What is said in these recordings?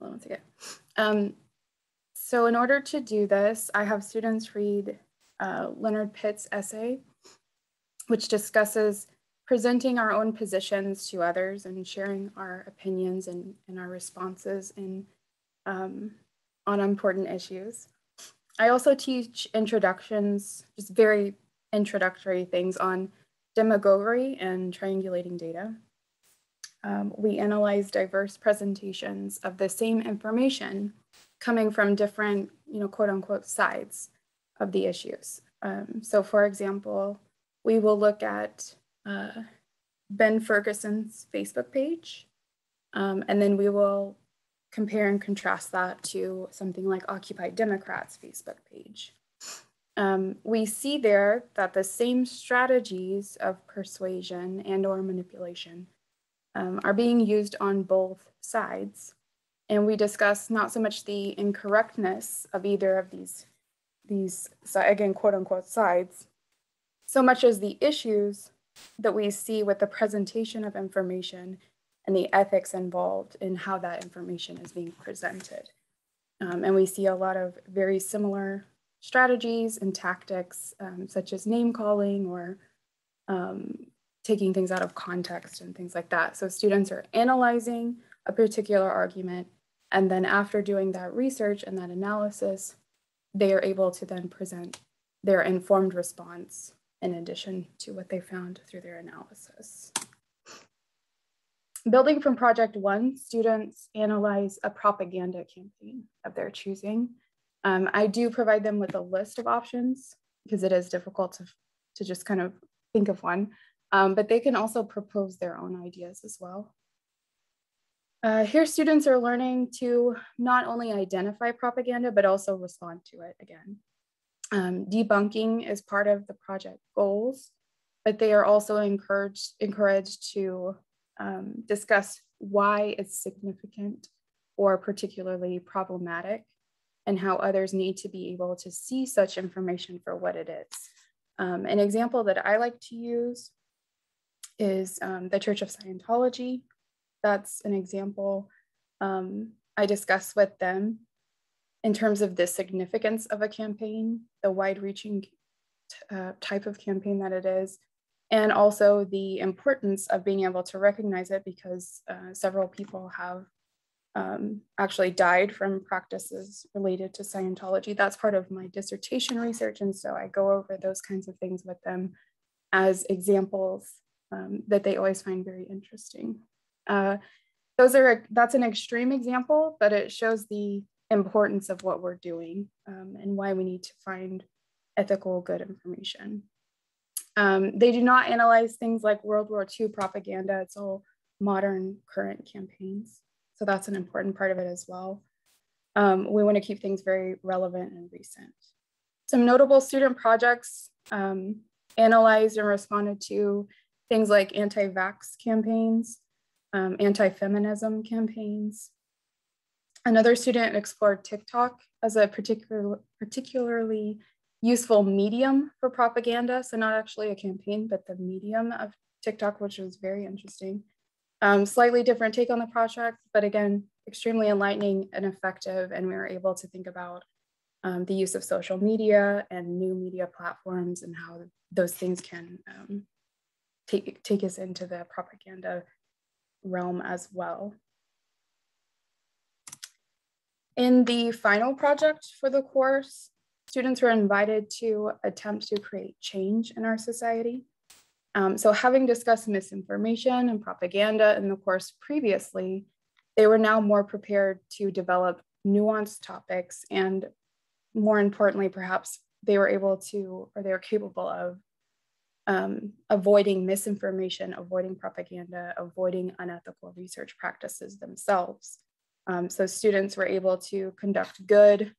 hold on. Um, so in order to do this, I have students read uh, Leonard Pitts's essay, which discusses presenting our own positions to others and sharing our opinions and, and our responses in, um, on important issues. I also teach introductions, just very introductory things on demagoguery and triangulating data. Um, we analyze diverse presentations of the same information coming from different, you know, quote unquote sides of the issues. Um, so for example, we will look at uh, Ben Ferguson's Facebook page, um, and then we will compare and contrast that to something like Occupy Democrats Facebook page. Um, we see there that the same strategies of persuasion and or manipulation um, are being used on both sides. And we discuss not so much the incorrectness of either of these, these again, quote unquote sides, so much as the issues that we see with the presentation of information and the ethics involved in how that information is being presented. Um, and we see a lot of very similar strategies and tactics, um, such as name calling or um, taking things out of context and things like that. So students are analyzing a particular argument, and then after doing that research and that analysis, they are able to then present their informed response in addition to what they found through their analysis. Building from project one, students analyze a propaganda campaign of their choosing. Um, I do provide them with a list of options because it is difficult to, to just kind of think of one, um, but they can also propose their own ideas as well. Uh, here, students are learning to not only identify propaganda, but also respond to it again. Um, debunking is part of the project goals, but they are also encouraged, encouraged to um, discuss why it's significant or particularly problematic and how others need to be able to see such information for what it is. Um, an example that I like to use is um, the Church of Scientology. That's an example um, I discuss with them in terms of the significance of a campaign, the wide reaching uh, type of campaign that it is, and also the importance of being able to recognize it because uh, several people have um, actually died from practices related to Scientology. That's part of my dissertation research. And so I go over those kinds of things with them as examples um, that they always find very interesting. Uh, those are, that's an extreme example, but it shows the importance of what we're doing um, and why we need to find ethical good information. Um, they do not analyze things like World War II propaganda. It's all modern current campaigns. So that's an important part of it as well. Um, we want to keep things very relevant and recent. Some notable student projects um, analyzed and responded to things like anti-vax campaigns, um, anti-feminism campaigns, Another student explored TikTok as a particular, particularly useful medium for propaganda. So not actually a campaign, but the medium of TikTok, which was very interesting. Um, slightly different take on the project, but again, extremely enlightening and effective. And we were able to think about um, the use of social media and new media platforms and how those things can um, take, take us into the propaganda realm as well. In the final project for the course, students were invited to attempt to create change in our society. Um, so having discussed misinformation and propaganda in the course previously, they were now more prepared to develop nuanced topics and more importantly, perhaps they were able to, or they were capable of um, avoiding misinformation, avoiding propaganda, avoiding unethical research practices themselves. Um, so students were able to conduct good,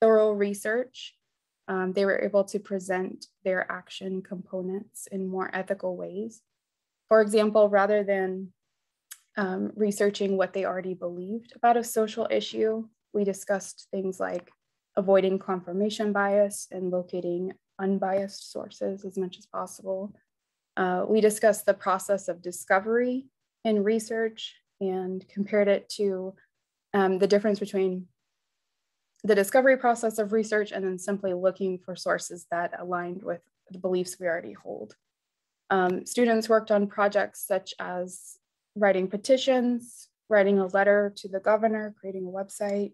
thorough research. Um, they were able to present their action components in more ethical ways. For example, rather than um, researching what they already believed about a social issue, we discussed things like avoiding confirmation bias and locating unbiased sources as much as possible. Uh, we discussed the process of discovery in research and compared it to um, the difference between the discovery process of research and then simply looking for sources that aligned with the beliefs we already hold. Um, students worked on projects such as writing petitions, writing a letter to the governor, creating a website,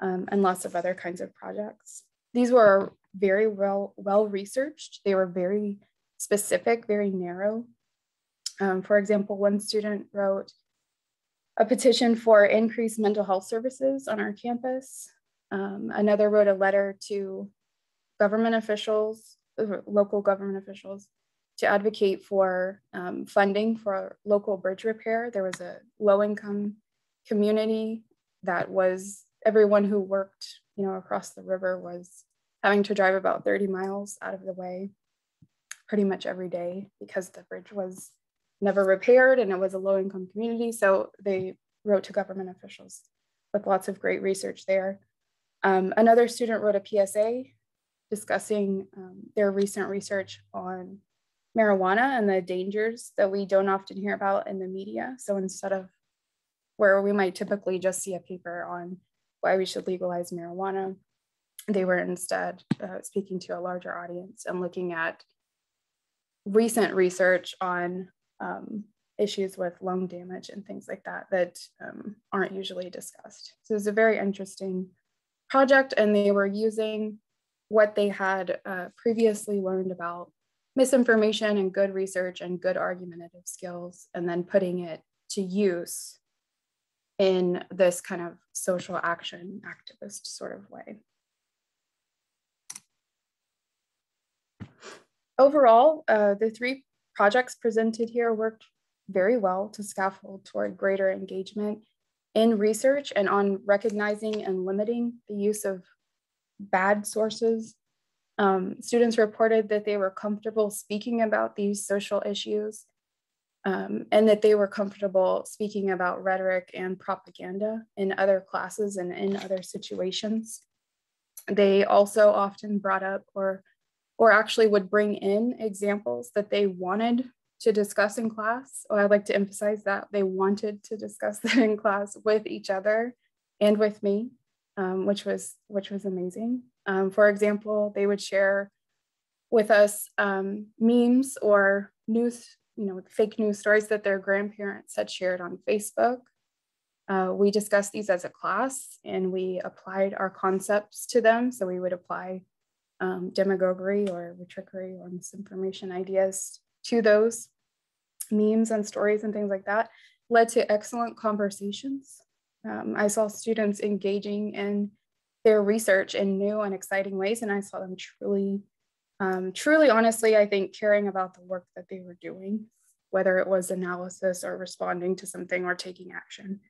um, and lots of other kinds of projects. These were very well, well researched. They were very specific, very narrow. Um, for example, one student wrote a petition for increased mental health services on our campus. Um, another wrote a letter to government officials, uh, local government officials, to advocate for um, funding for local bridge repair. There was a low income community that was everyone who worked, you know, across the river was having to drive about 30 miles out of the way pretty much every day because the bridge was never repaired and it was a low income community. So they wrote to government officials with lots of great research there. Um, another student wrote a PSA discussing um, their recent research on marijuana and the dangers that we don't often hear about in the media. So instead of where we might typically just see a paper on why we should legalize marijuana, they were instead uh, speaking to a larger audience and looking at recent research on um, issues with lung damage and things like that that um, aren't usually discussed. So it was a very interesting project, and they were using what they had uh, previously learned about misinformation and good research and good argumentative skills, and then putting it to use in this kind of social action activist sort of way. Overall, uh, the three projects presented here worked very well to scaffold toward greater engagement in research and on recognizing and limiting the use of bad sources. Um, students reported that they were comfortable speaking about these social issues um, and that they were comfortable speaking about rhetoric and propaganda in other classes and in other situations. They also often brought up or or actually would bring in examples that they wanted to discuss in class. I'd like to emphasize that they wanted to discuss that in class with each other and with me, um, which was which was amazing. Um, for example, they would share with us um, memes or news, you know, fake news stories that their grandparents had shared on Facebook. Uh, we discussed these as a class and we applied our concepts to them. So we would apply um, demagoguery or trickery or misinformation ideas to those memes and stories and things like that led to excellent conversations. Um, I saw students engaging in their research in new and exciting ways, and I saw them truly, um, truly, honestly, I think caring about the work that they were doing, whether it was analysis or responding to something or taking action.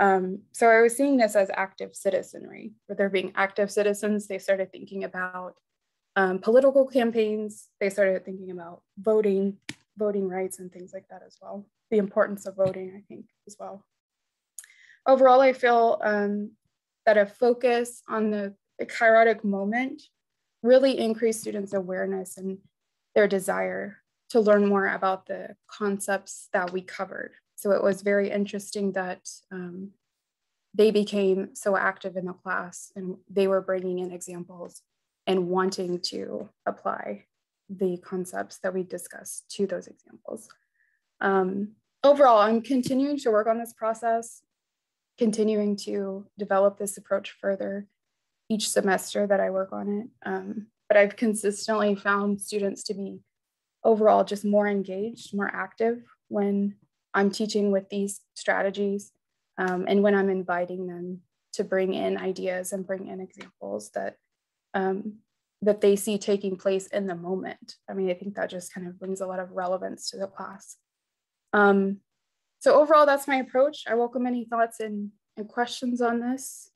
Um, so I was seeing this as active citizenry, where they're being active citizens. They started thinking about um, political campaigns. They started thinking about voting, voting rights, and things like that as well. The importance of voting, I think, as well. Overall, I feel um, that a focus on the, the kairotic moment really increased students' awareness and their desire to learn more about the concepts that we covered. So it was very interesting that um, they became so active in the class and they were bringing in examples and wanting to apply the concepts that we discussed to those examples. Um, overall, I'm continuing to work on this process, continuing to develop this approach further each semester that I work on it. Um, but I've consistently found students to be overall just more engaged, more active when I'm teaching with these strategies um, and when I'm inviting them to bring in ideas and bring in examples that um, that they see taking place in the moment. I mean, I think that just kind of brings a lot of relevance to the class. Um, so overall, that's my approach. I welcome any thoughts and, and questions on this.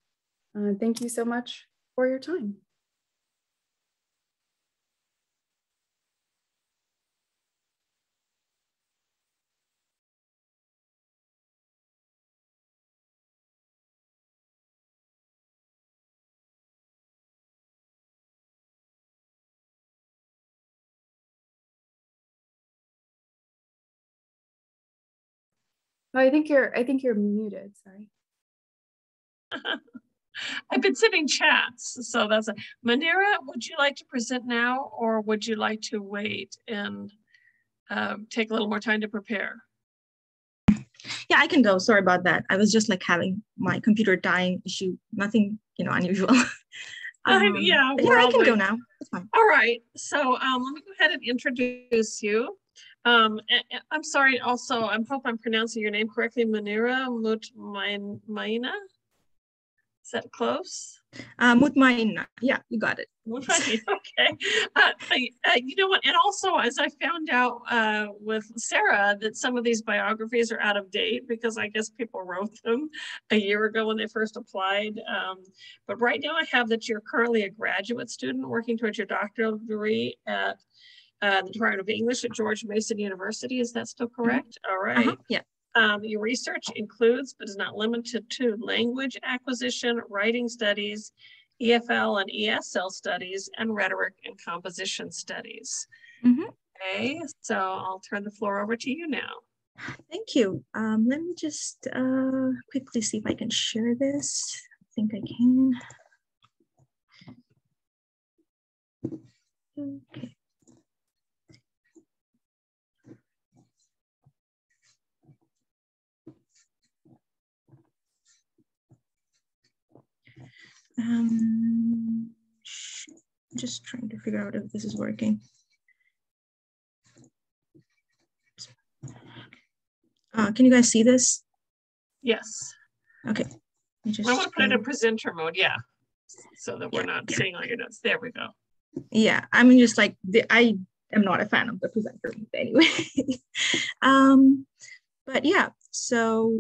Uh, thank you so much for your time. Oh, I think you're I think you're muted. Sorry. I've been sitting chats, so that's a Manira. Would you like to present now, or would you like to wait and uh, take a little more time to prepare? Yeah, I can go. Sorry about that. I was just like having my computer dying issue. Nothing, you know, unusual. um, yeah, yeah, I can go now. It's fine. All right. So um, let me go ahead and introduce you. Um, I'm sorry. Also, I hope I'm pronouncing your name correctly. Manira Mutmaina. Is that close? Uh, Mutmaina. Yeah, you got it. okay. Uh, I, uh, you know what? And also, as I found out uh, with Sarah, that some of these biographies are out of date because I guess people wrote them a year ago when they first applied. Um, but right now, I have that you're currently a graduate student working towards your doctoral degree at uh, the Department of English at George Mason University. Is that still mm-hmm. correct? All right. -huh. Yeah. Um, your research includes, but is not limited to, language acquisition, writing studies, EFL and ESL studies, and rhetoric and composition studies. Mm-hmm. Okay, so I'll turn the floor over to you now. Thank you. Um, let me just uh, quickly see if I can share this. I think I can. Okay. Um, just trying to figure out if this is working. Uh, can you guys see this? Yes. Okay. I, just, I want to put it in presenter mode, yeah, so that we're yeah, not yeah. seeing all your notes. There we go. Yeah, I mean, just like the, I am not a fan of the presenter mode anyway. um, but yeah, so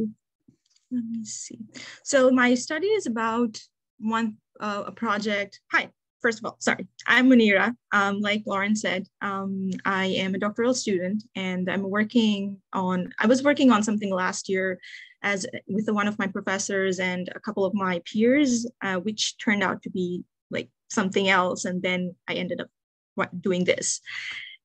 let me see. So my study is about one uh, a project. Hi, first of all, sorry, I'm Manira. Um, like Lauren said, um, I am a doctoral student and I'm working on, I was working on something last year as with one of my professors and a couple of my peers, uh, which turned out to be like something else. And then I ended up doing this.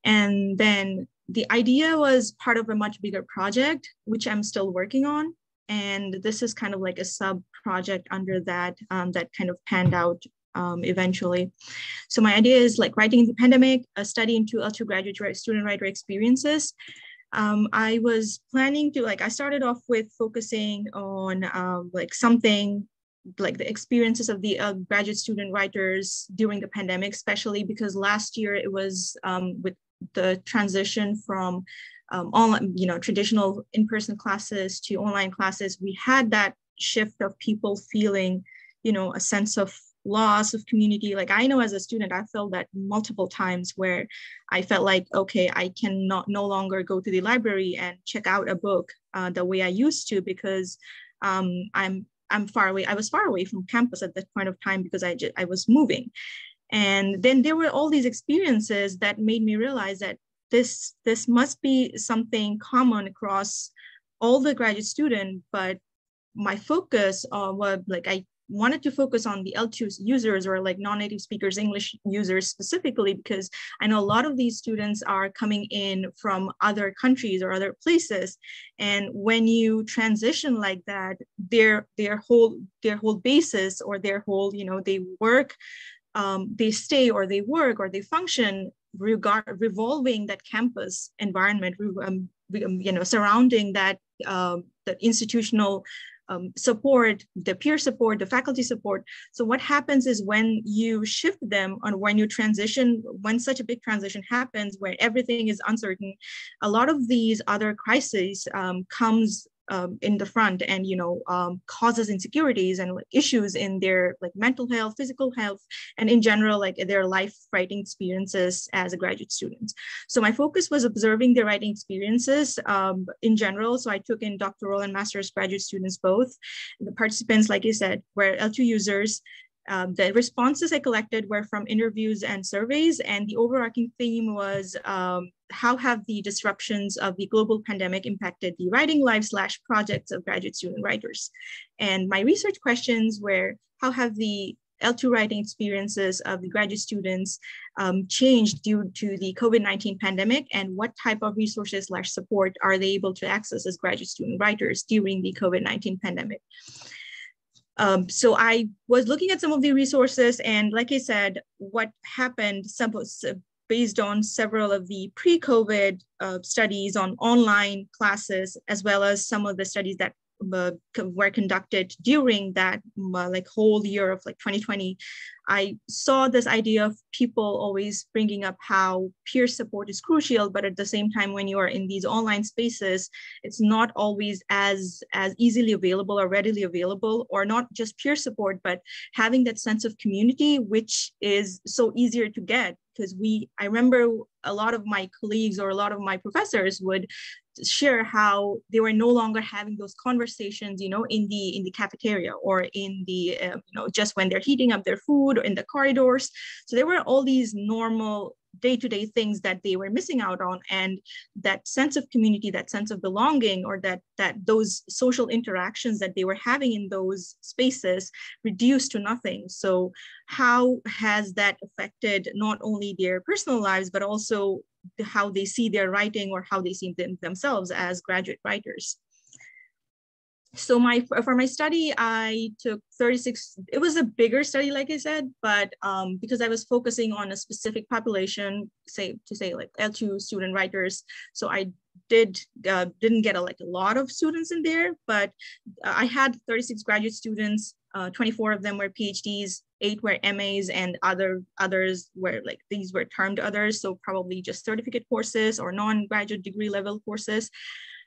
And then the idea was part of a much bigger project, which I'm still working on. And this is kind of like a sub project under that um, that kind of panned out um, eventually. So my idea is like writing in the pandemic, a study into L2 graduate student writer experiences. Um, I was planning to like, I started off with focusing on um, like something like the experiences of the uh, graduate student writers during the pandemic, especially because last year it was um, with the transition from um, online, you know, traditional in-person classes to online classes, we had that shift of people feeling, you know, a sense of loss of community. Like I know as a student, I felt that multiple times where I felt like, okay, I cannot no longer go to the library and check out a book uh, the way I used to because um, I'm I'm far away. I was far away from campus at that point of time because I just, I was moving. And then there were all these experiences that made me realize that this this must be something common across all the graduate student but my focus uh, was like i wanted to focus on the l2 users or like non-native speakers english users specifically because i know a lot of these students are coming in from other countries or other places. And when you transition like that their their whole their whole basis or their whole you know they work um, they stay or they work or they function regard, revolving that campus environment, um, um, you know, surrounding that um, the institutional um, support, the peer support, the faculty support. So what happens is when you shift them on when you transition, when such a big transition happens where everything is uncertain, a lot of these other crises um, comes um, in the front and you know um, causes insecurities and like, issues in their like mental health physical health and in general like their life writing experiences as a graduate student. So my focus was observing their writing experiences um, in general. So i took in doctoral and master's graduate students both. The participants like you said were l2 users. Um, the responses I collected were from interviews and surveys, and the overarching theme was um, how have the disruptions of the global pandemic impacted the writing lives slash projects of graduate student writers? And my research questions were how have the L2 writing experiences of the graduate students um, changed due to the COVID-19 pandemic and what type of resources slash support are they able to access as graduate student writers during the COVID-19 pandemic. Um, so I was looking at some of the resources and like I said, what happened some, based on several of the pre-COVID uh, studies on online classes, as well as some of the studies that uh, were conducted during that uh, like whole year of like 2020 i saw this idea of people always bringing up how peer support is crucial but at the same time when you are in these online spaces it's not always as as easily available or readily available or not just peer support but having that sense of community which is so easier to get because we i remember a lot of my colleagues or a lot of my professors would share how they were no longer having those conversations you know in the in the cafeteria or in the uh, you know just when they're heating up their food or in the corridors. So there were all these normal day-to-day things that they were missing out on and that sense of community that sense of belonging or that that those social interactions that they were having in those spaces reduced to nothing. So how has that affected not only their personal lives but also how they see their writing or how they see them, themselves as graduate writers. So my for my study i took 36 it was a bigger study like i said but um, because i was focusing on a specific population say to say like l2 student writers so i did uh, didn't get a, like a lot of students in there but i had 36 graduate students uh, 24 of them were phds eight were mas and other others were like these were termed others so probably just certificate courses or non-graduate degree level courses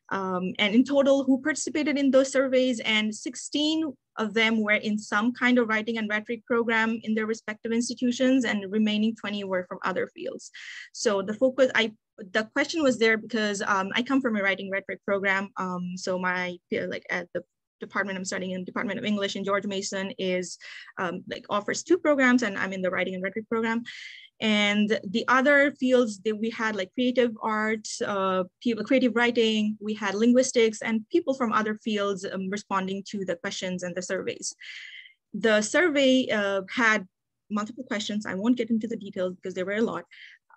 um, and in total who participated in those surveys and 16 of them were in some kind of writing and rhetoric program in their respective institutions and remaining 20 were from other fields. So the focus, I the question was there because um, I come from a writing rhetoric program. Um, so my like at the department I'm studying in Department of English in George Mason is um, like offers two programs and I'm in the writing and rhetoric program. And the other fields that we had like creative arts, uh, people, creative writing, we had linguistics and people from other fields um, responding to the questions and the surveys. The survey uh, had multiple questions. I won't get into the details because there were a lot,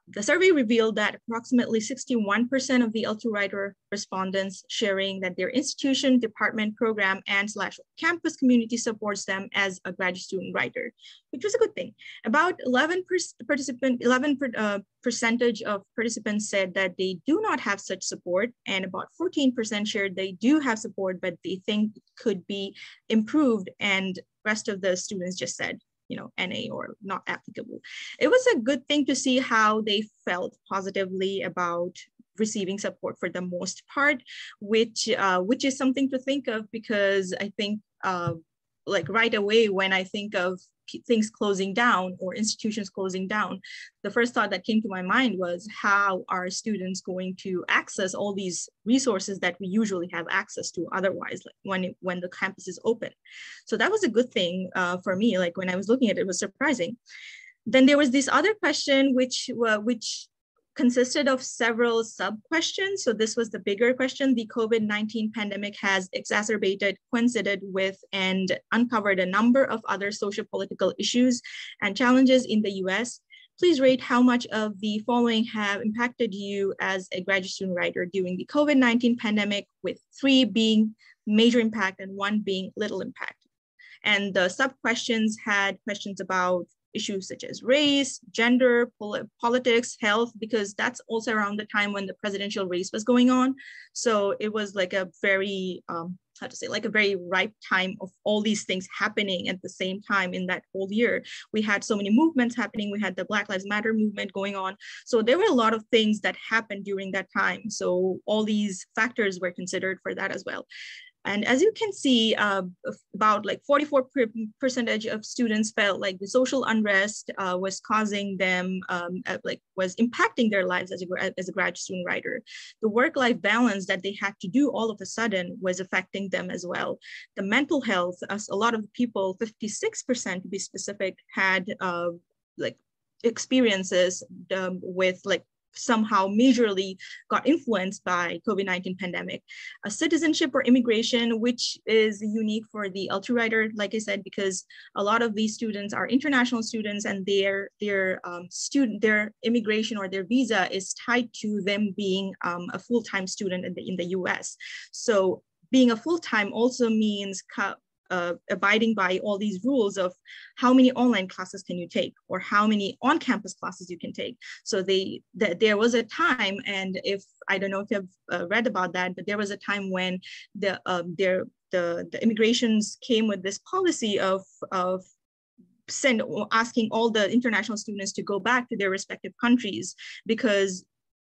the survey revealed that approximately 61% of the L2 writer respondents sharing that their institution, department, program, and slash campus community supports them as a graduate student writer, which was a good thing. About 11 participant, 11 per, uh, percentage of participants said that they do not have such support, and about 14% shared they do have support, but they think could be improved, and rest of the students just said you know, NA or not applicable. It was a good thing to see how they felt positively about receiving support for the most part, which uh, which is something to think of because I think uh, like right away when I think of things closing down or institutions closing down, the first thought that came to my mind was how are students going to access all these resources that we usually have access to otherwise, like when when the campus is open. So that was a good thing uh, for me. Like when I was looking at it, it was surprising. Then there was this other question, which uh, which consisted of several sub-questions. So this was the bigger question. The COVID-19 pandemic has exacerbated, coincided with, and uncovered a number of other social political issues and challenges in the US. Please rate how much of the following have impacted you as a graduate student writer during the COVID-19 pandemic, with three being major impact and one being little impact. And the sub-questions had questions about issues such as race, gender, pol politics, health, because that's also around the time when the presidential race was going on. So it was like a very, um, how to say, like a very ripe time of all these things happening at the same time in that whole year. We had so many movements happening. We had the Black Lives Matter movement going on. So there were a lot of things that happened during that time. So all these factors were considered for that as well. And as you can see, uh, about like 44 percentage of students felt like the social unrest uh, was causing them, um, uh, like was impacting their lives as a, as a graduate student writer. The work-life balance that they had to do all of a sudden was affecting them as well. The mental health, as a lot of people, 56% to be specific, had uh, like experiences um, with like somehow majorly got influenced by COVID-19 pandemic. A citizenship or immigration, which is unique for the L2 writer, like I said, because a lot of these students are international students and their, their um, student, their immigration or their visa is tied to them being um, a full-time student in the, in the US. So being a full-time also means uh, abiding by all these rules of how many online classes can you take or how many on-campus classes you can take. So they th there was a time, and if I don't know if you've uh, read about that, but there was a time when the um, their the the immigrations came with this policy of of send asking all the international students to go back to their respective countries because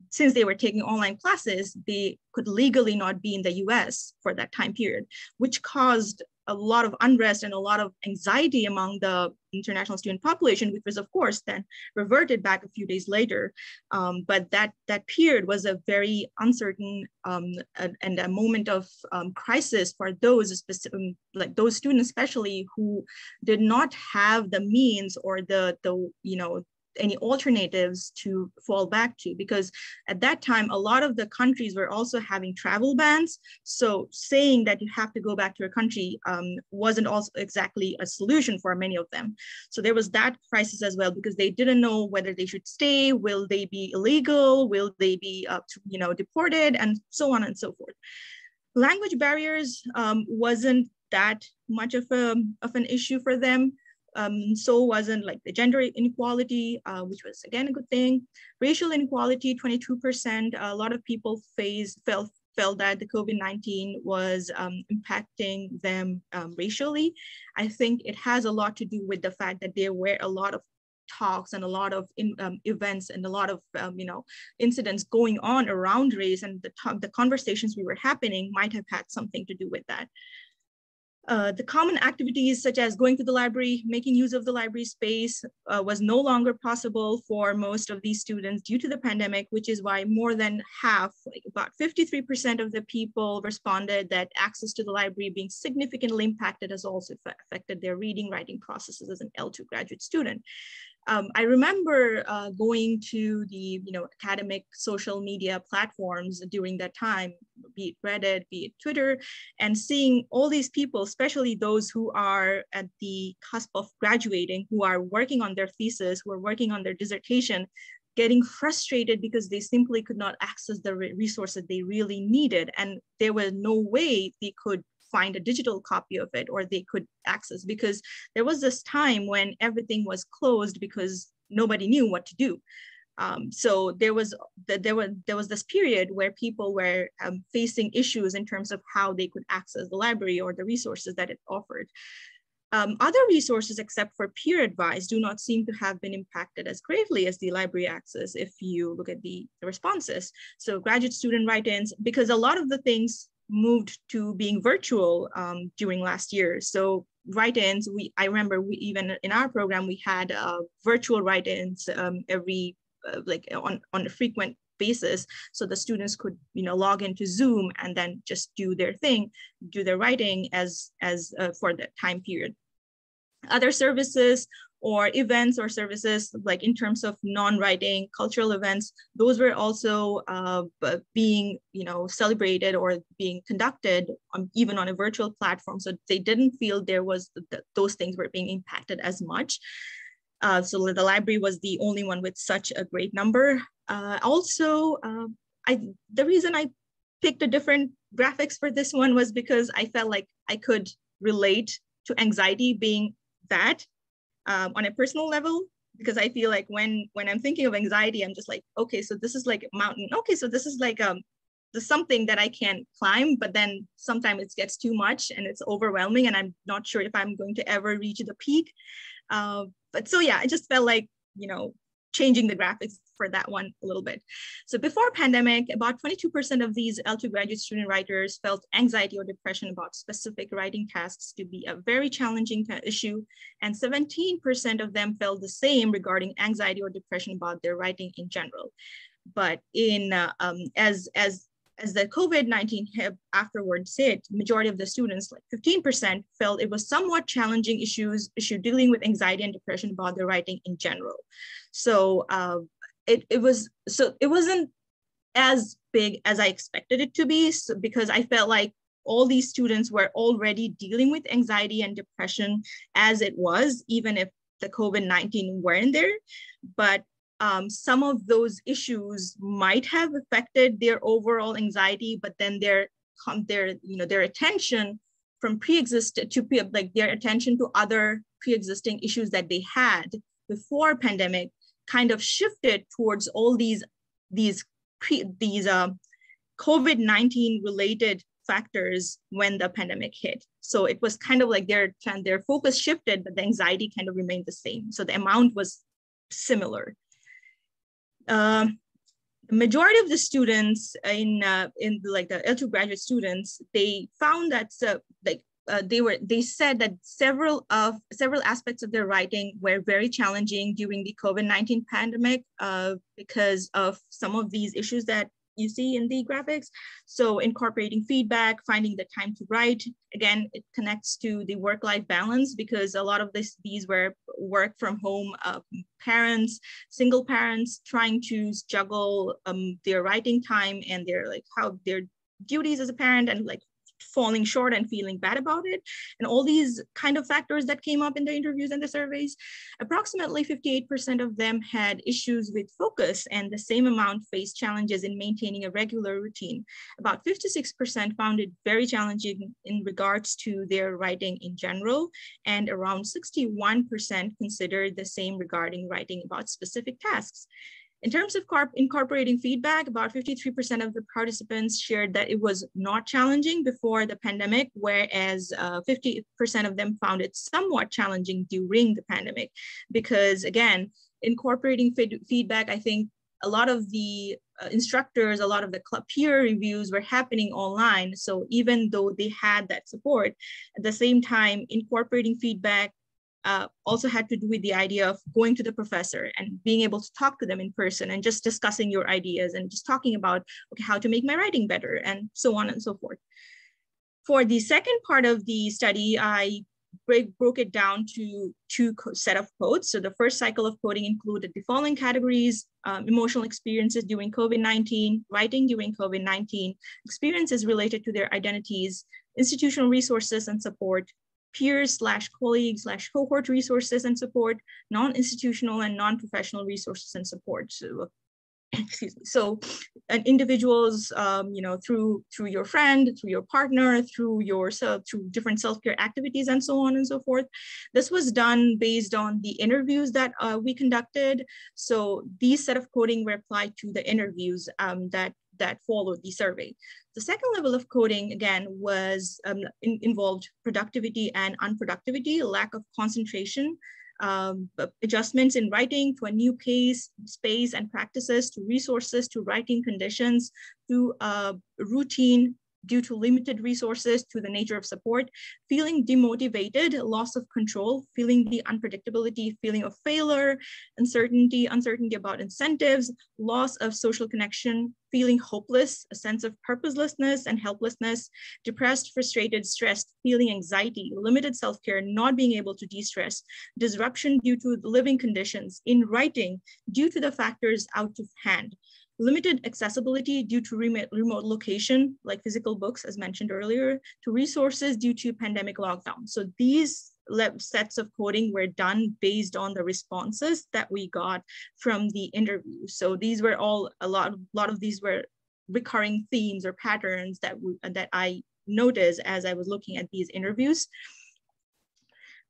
since they were taking online classes, they could legally not be in the US for that time period, which caused a lot of unrest and a lot of anxiety among the international student population, which was of course then reverted back a few days later. Um, but that that period was a very uncertain um, and a moment of um, crisis for those um, like those students especially who did not have the means or the the you know any alternatives to fall back to because at that time a lot of the countries were also having travel bans. So saying that you have to go back to your country um, wasn't also exactly a solution for many of them. So there was that crisis as well because they didn't know whether they should stay will they be illegal will they be uh, you know deported and so on and so forth. Language barriers um, wasn't that much of a of an issue for them um, so wasn't like the gender inequality, uh, which was again a good thing. Racial inequality, 22%. A lot of people face, felt, felt that the COVID-19 was um, impacting them um, racially. I think it has a lot to do with the fact that there were a lot of talks and a lot of in, um, events and a lot of um, you know incidents going on around race and the, the conversations we were happening might have had something to do with that. Uh, the common activities such as going to the library, making use of the library space uh, was no longer possible for most of these students due to the pandemic, which is why more than half, like about 53% of the people responded that access to the library being significantly impacted has also affected their reading, writing processes as an L2 graduate student um, I remember uh, going to the you know academic social media platforms during that time, be it Reddit, be it Twitter, and seeing all these people, especially those who are at the cusp of graduating, who are working on their thesis, who are working on their dissertation, getting frustrated because they simply could not access the resources they really needed, and there was no way they could find a digital copy of it or they could access because there was this time when everything was closed because nobody knew what to do. Um, so there was that there was there was this period where people were um, facing issues in terms of how they could access the library or the resources that it offered. Um, other resources except for peer advice do not seem to have been impacted as gravely as the library access if you look at the responses. So graduate student write-ins, because a lot of the things moved to being virtual um, during last year. So write-ins, we I remember we even in our program we had uh, virtual write-ins um, every uh, like on on a frequent basis, so the students could you know log into Zoom and then just do their thing, do their writing as as uh, for that time period. Other services or events or services like in terms of non-writing cultural events those were also uh, being you know celebrated or being conducted on, even on a virtual platform. So they didn't feel there was th those things were being impacted as much. Uh, so the library was the only one with such a great number. Uh, also uh, i the reason i picked a different graphics for this one was because i felt like i could relate to anxiety being that um, on a personal level because I feel like when when I'm thinking of anxiety, I'm just like, okay, so this is like a mountain. Okay, so this is like um the something that I can't climb, but then sometimes it gets too much and it's overwhelming, and I'm not sure if I'm going to ever reach the peak. Uh, but so yeah, I just felt like you know changing the graphics for that one a little bit. So before pandemic, about 22% of these L2 graduate student writers felt anxiety or depression about specific writing tasks to be a very challenging issue. And 17% of them felt the same regarding anxiety or depression about their writing in general. But in uh, um, as, as as the COVID-19 afterwards hit, majority of the students, like 15%, felt it was somewhat challenging issues, issue dealing with anxiety and depression about their writing in general. So uh, it, it was, so it wasn't as big as I expected it to be so, because I felt like all these students were already dealing with anxiety and depression as it was, even if the COVID-19 weren't there. But um, some of those issues might have affected their overall anxiety, but then their their you know their attention from pre-existing to pre, like their attention to other pre-existing issues that they had before pandemic kind of shifted towards all these these pre, these uh, COVID-19 related factors when the pandemic hit. So it was kind of like their their focus shifted, but the anxiety kind of remained the same. So the amount was similar. Um, the majority of the students in uh, in like the L2 graduate students, they found that uh, like uh, they were they said that several of several aspects of their writing were very challenging during the COVID-19 pandemic uh, because of some of these issues that you see in the graphics. So incorporating feedback, finding the time to write. Again, it connects to the work-life balance because a lot of this, these were work from home uh, parents, single parents trying to juggle um, their writing time and their like how their duties as a parent and like falling short and feeling bad about it, and all these kind of factors that came up in the interviews and the surveys, approximately 58% of them had issues with focus and the same amount faced challenges in maintaining a regular routine. About 56% found it very challenging in regards to their writing in general, and around 61% considered the same regarding writing about specific tasks. In terms of incorporating feedback, about 53% of the participants shared that it was not challenging before the pandemic, whereas 50% uh, of them found it somewhat challenging during the pandemic. Because again, incorporating feedback, I think a lot of the uh, instructors, a lot of the peer reviews were happening online. So even though they had that support, at the same time, incorporating feedback uh, also had to do with the idea of going to the professor and being able to talk to them in person and just discussing your ideas and just talking about okay, how to make my writing better and so on and so forth. For the second part of the study, I break, broke it down to two set of codes. So the first cycle of coding included the following categories, um, emotional experiences during COVID-19, writing during COVID-19, experiences related to their identities, institutional resources and support, peers slash colleagues slash cohort resources and support, non-institutional and non-professional resources and support. So, excuse me. So an individuals, um, you know, through through your friend, through your partner, through yourself, through different self-care activities and so on and so forth. This was done based on the interviews that uh, we conducted. So these set of coding were applied to the interviews um, that that followed the survey. The second level of coding, again, was um, in, involved productivity and unproductivity, lack of concentration, um, adjustments in writing to a new pace, space, and practices, to resources, to writing conditions, to uh, routine, due to limited resources to the nature of support, feeling demotivated, loss of control, feeling the unpredictability, feeling of failure, uncertainty, uncertainty about incentives, loss of social connection, feeling hopeless, a sense of purposelessness and helplessness, depressed, frustrated, stressed, feeling anxiety, limited self-care, not being able to de-stress, disruption due to living conditions, in writing due to the factors out of hand, limited accessibility due to remote, location, like physical books, as mentioned earlier, to resources due to pandemic lockdown. So these sets of coding were done based on the responses that we got from the interview. So these were all, a lot, a lot of these were recurring themes or patterns that, that I noticed as I was looking at these interviews.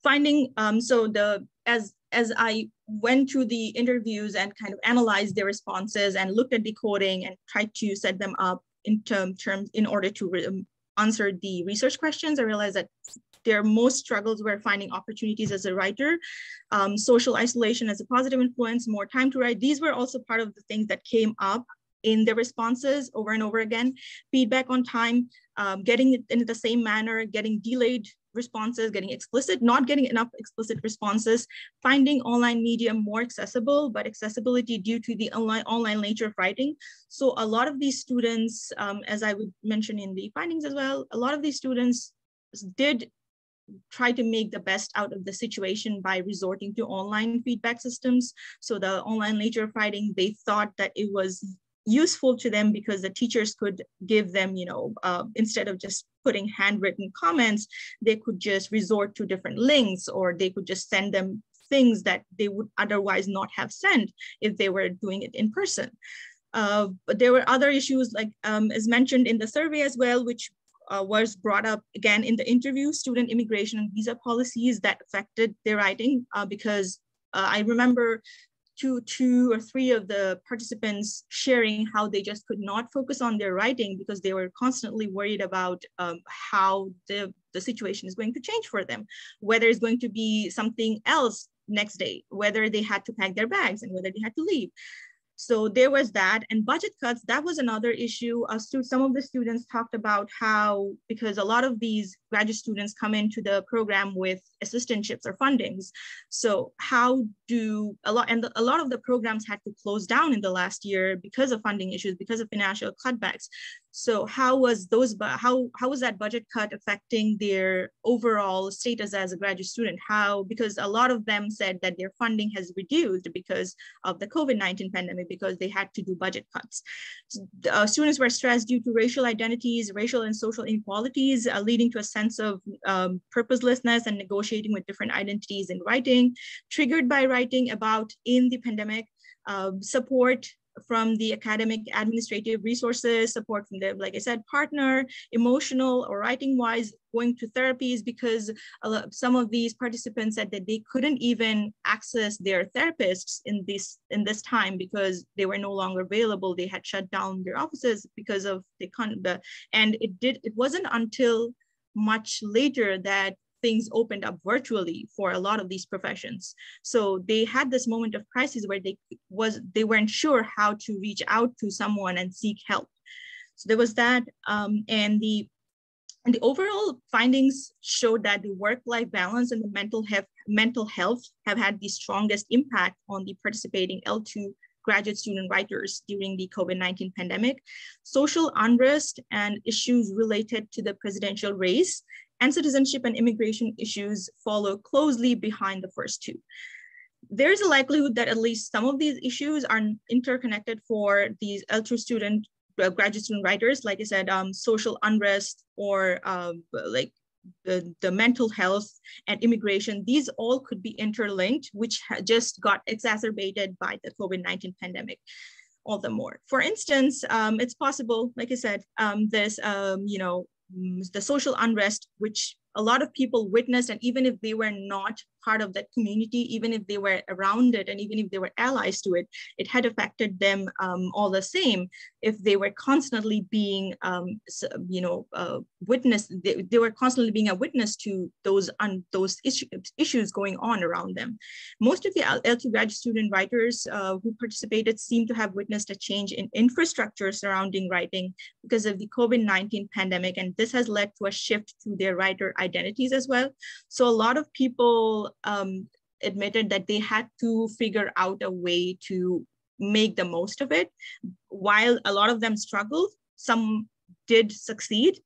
Finding, um, so the, as as I went through the interviews and kind of analyzed their responses and looked at the coding and tried to set them up in term, terms in order to um, answer the research questions, I realized that their most struggles were finding opportunities as a writer, um, social isolation as a positive influence, more time to write. These were also part of the things that came up in the responses over and over again. Feedback on time, um, getting it in the same manner, getting delayed responses, getting explicit, not getting enough explicit responses, finding online media more accessible, but accessibility due to the online, online nature of writing. So a lot of these students, um, as I would mention in the findings as well, a lot of these students did try to make the best out of the situation by resorting to online feedback systems. So the online nature of writing, they thought that it was useful to them because the teachers could give them, you know, uh, instead of just putting handwritten comments, they could just resort to different links or they could just send them things that they would otherwise not have sent if they were doing it in person. Uh, but there were other issues like um, as mentioned in the survey as well, which uh, was brought up again in the interview, student immigration and visa policies that affected their writing uh, because uh, I remember two, two or three of the participants sharing how they just could not focus on their writing because they were constantly worried about um, how the, the situation is going to change for them, whether it's going to be something else next day, whether they had to pack their bags and whether they had to leave. So there was that and budget cuts, that was another issue. Uh, some of the students talked about how, because a lot of these graduate students come into the program with assistantships or fundings. So how do a lot, and a lot of the programs had to close down in the last year because of funding issues, because of financial cutbacks. So how was those, how, how was that budget cut affecting their overall status as a graduate student? How, because a lot of them said that their funding has reduced because of the COVID-19 pandemic, because they had to do budget cuts. Uh, students were stressed due to racial identities, racial and social inequalities, uh, leading to a sense of um, purposelessness and negotiating with different identities in writing, triggered by writing about in the pandemic, uh, support from the academic administrative resources, support from the, like I said, partner, emotional or writing wise, going to therapies because some of these participants said that they couldn't even access their therapists in this in this time because they were no longer available. They had shut down their offices because of the, the and it did it wasn't until much later that things opened up virtually for a lot of these professions. So they had this moment of crisis where they was they weren't sure how to reach out to someone and seek help. So there was that, um, and the and the overall findings showed that the work-life balance and the mental health mental health have had the strongest impact on the participating L2 graduate student writers during the COVID-19 pandemic. Social unrest and issues related to the presidential race and citizenship and immigration issues follow closely behind the first two. There's a likelihood that at least some of these issues are interconnected for these L2 student, uh, graduate student writers, like I said, um, social unrest or um, like the, the mental health and immigration, these all could be interlinked, which just got exacerbated by the COVID-19 pandemic all the more. For instance, um, it's possible, like I said, um, this, um, you know, Um, the social unrest, which a lot of people witnessed, and even if they were not part of that community, even if they were around it, and even if they were allies to it, it had affected them um, all the same. If they were constantly being, um, you know, uh, witness, they, they, were constantly being a witness to those un, those issue, issues going on around them. Most of the L2 graduate student writers uh, who participated seem to have witnessed a change in infrastructure surrounding writing because of the COVID-19 pandemic, and this has led to a shift to their writer identities as well. So a lot of people um, admitted that they had to figure out a way to make the most of it. While a lot of them struggled, some did succeed,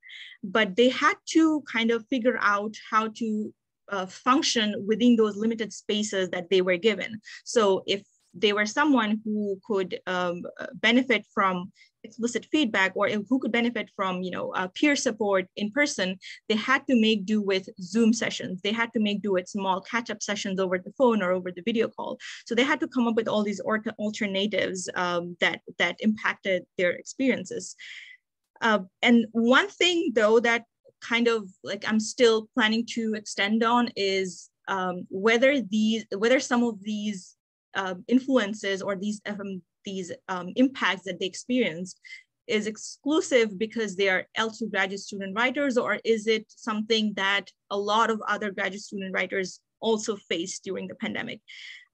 but they had to kind of figure out how to uh, function within those limited spaces that they were given. So if they were someone who could um, benefit from explicit feedback or who could benefit from you know uh, peer support in person they had to make do with zoom sessions. They had to make do with small catch-up sessions over the phone or over the video call. So they had to come up with all these alternatives um, that that impacted their experiences. Uh, and one thing though that kind of like i'm still planning to extend on is um, whether these whether some of these uh, influences or these um, these um, impacts that they experience is exclusive because they are L2 graduate student writers, or is it something that a lot of other graduate student writers also faced during the pandemic?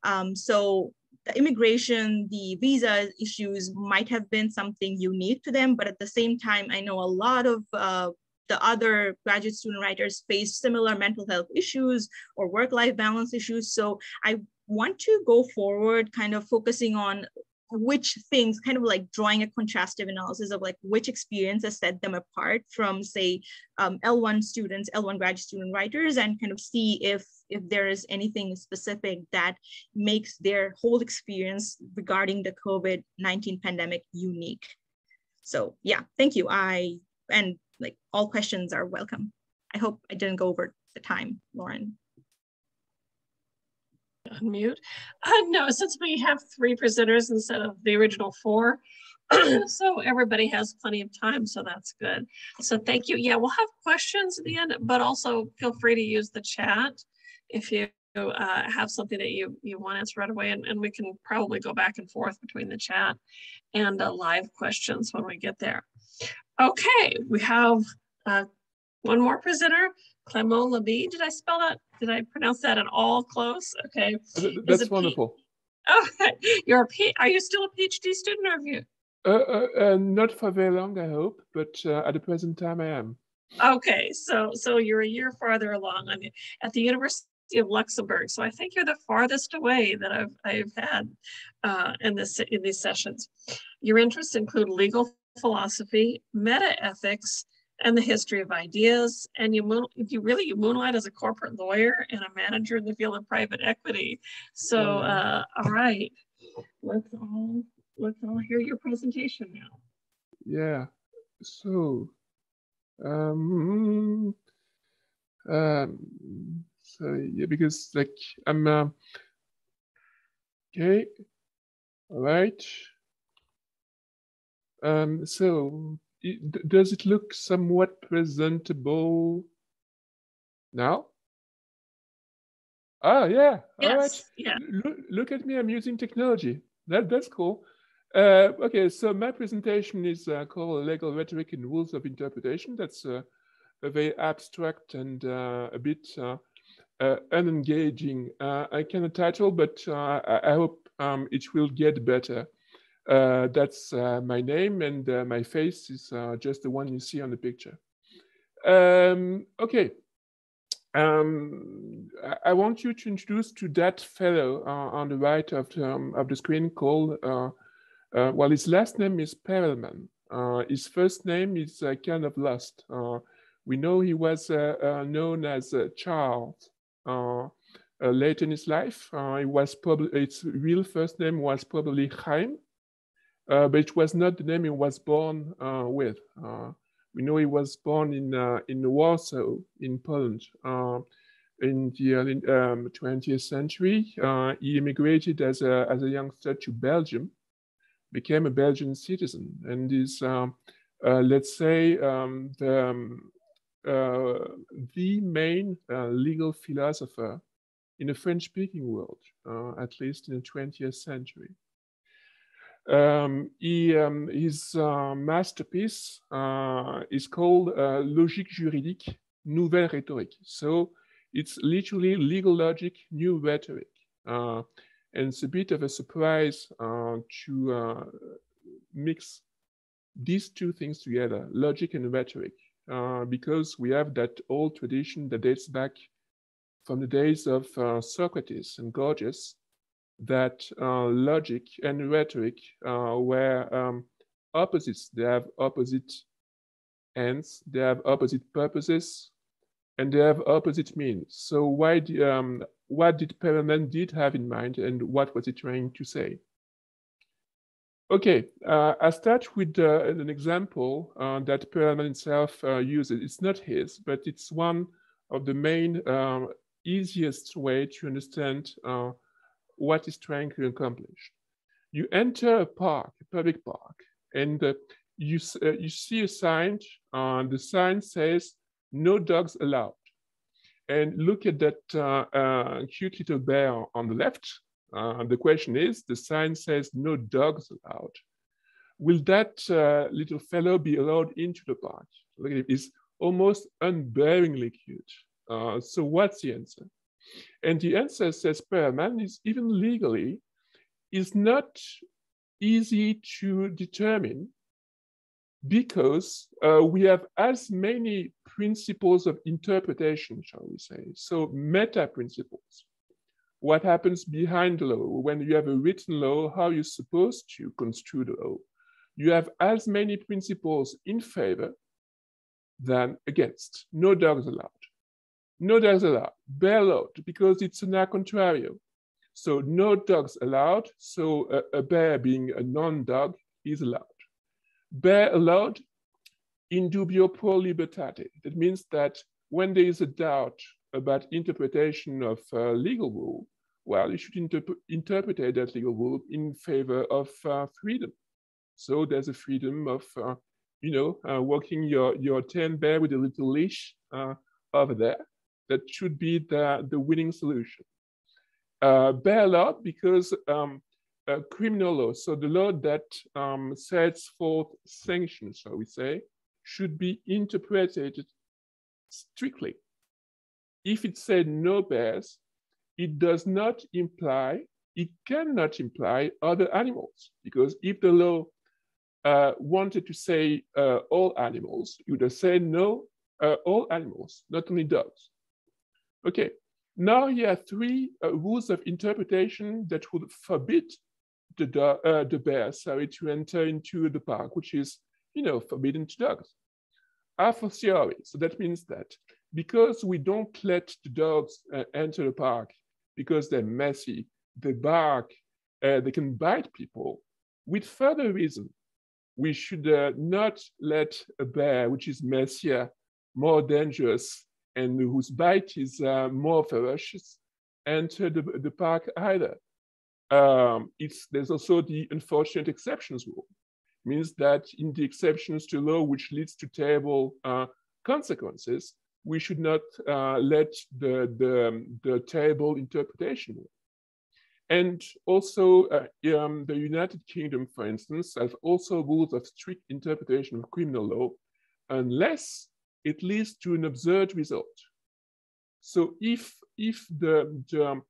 Um, so the immigration, the visa issues might have been something unique to them, but at the same time, I know a lot of uh, the other graduate student writers face similar mental health issues or work-life balance issues. So I want to go forward kind of focusing on which things kind of like drawing a contrastive analysis of like which experiences set them apart from say um, L1 students, L1 graduate student writers and kind of see if if there is anything specific that makes their whole experience regarding the COVID-19 pandemic unique. So yeah, thank you. I, and like all questions are welcome. I hope I didn't go over the time, Lauren unmute. Uh, no, since we have three presenters instead of the original four, so everybody has plenty of time, so that's good. So thank you. Yeah, we'll have questions at the end, but also feel free to use the chat if you uh, have something that you, you want answered right away, and, and we can probably go back and forth between the chat and uh, live questions when we get there. Okay, we have uh, one more presenter, Clement Labie. Did I spell that? Did I pronounce that at all close? Okay. That's wonderful. Oh, you're a P. Are you still a PhD student, or have you? Uh, uh, uh, not for very long, I hope, but uh, at the present time, I am. Okay, so so you're a year farther along on at the University of Luxembourg. So I think you're the farthest away that I've I've had uh, in this in these sessions. Your interests include legal philosophy, meta ethics, and the history of ideas. And you, moon, if you really you moonlight as a corporate lawyer and a manager in the field of private equity. So, uh, all right, let's all let's all hear your presentation now. Yeah. So, um, um, so yeah, because like I'm, uh, okay, all right. Um, so does it look somewhat presentable now? Ah, yeah. Yes, All right. Yeah. Look, look at me. I'm using technology. That, that's cool. Uh, okay, so my presentation is uh, called Legal Rhetoric and Rules of Interpretation. That's uh, a very abstract and uh, a bit uh, uh, unengaging I cannot title, but I, I, hope um, it will get better. Uh, that's uh, my name and uh, my face is uh, just the one you see on the picture. Um, okay. Um, I, want you to introduce to that fellow uh, on the right of the, um, of the screen called, uh, well, his last name is Perelman. his first name is kind of lost. we know he was known as Charles late in his life. he was probably, its real first name was probably Chaim, uh, but it was not the name he was born uh, with. Uh, we know he was born in in Warsaw, in Poland. in the early um, 20th century, he immigrated as a, as a youngster to Belgium, became a Belgian citizen, and is, um, let's say, um, the, um, uh, the main uh, legal philosopher in the French-speaking world, uh, at least in the 20th century. Um, he, um, his uh, masterpiece uh, is called uh, Logique juridique, nouvelle rhétorique. So it's literally legal logic, new rhetoric. Uh, and it's a bit of a surprise uh, to uh, mix these two things together, logic and rhetoric, because we have that old tradition that dates back from the days of Socrates and Gorgias, that uh, logic and rhetoric uh, were um, opposites. They have opposite ends, they have opposite purposes, and they have opposite means. So why, um, what did Perelman did have in mind and what was he trying to say? Okay, uh, I start with uh, an example uh, that Perelman himself uh, uses. It's not his, but it's one of the main um, easiest way to understand uh, what is trying to accomplish. You enter a park, a public park, and uh, you, uh, you see a sign, uh, the sign says, no dogs allowed. And look at that uh, uh, cute little bear on the left. The question is, the sign says no dogs allowed. Will that little fellow be allowed into the park? Look at it, it's almost unbearingly cute. so what's the answer? And the answer, says Perelman, is even legally, is not easy to determine because uh, we have as many principles of interpretation, shall we say, so meta principles. what happens behind the law. When you have a written law, how you're supposed to construe the law. You have as many principles in favor than against. No dogs allowed. No dogs allowed. Bear allowed because it's an a contrario. So no dogs allowed. So a, a bear being a non-dog is allowed. Bear allowed in dubio pro libertate. That means that when there is a doubt about interpretation of uh, legal rule, well, you should interp interpret that legal rule in favor of uh, freedom. So there's a freedom of, uh, you know, uh, walking your, your tame bear with a little leash uh, over there. That should be the, the winning solution. Uh, law because um, criminal law, so the law that um, sets forth sanctions, shall we say, should be interpreted strictly. If it said no bears, it does not imply, it cannot imply other animals, because if the law uh, wanted to say uh, all animals, you would have said no, uh, all animals, not only dogs. Okay, now you have three uh, rules of interpretation that would forbid the, uh, the bear, sorry, to enter into the park, which is, you know, forbidden to dogs. A fortiori. So that means that because we don't let the dogs uh, enter the park because they're messy, they bark, uh, they can bite people, with further reason, we should uh, not let a bear, which is messier, more dangerous, and whose bite is uh, more ferocious, enter the, the park either. Um, it's, there's also the unfortunate exceptions rule means that in the exceptions to law which leads to terrible uh, consequences, we should not uh, let the, the, the, terrible interpretation. And also uh, um, the United Kingdom, for instance, has also rules of strict interpretation of criminal law unless it leads to an absurd result. So if, if the, the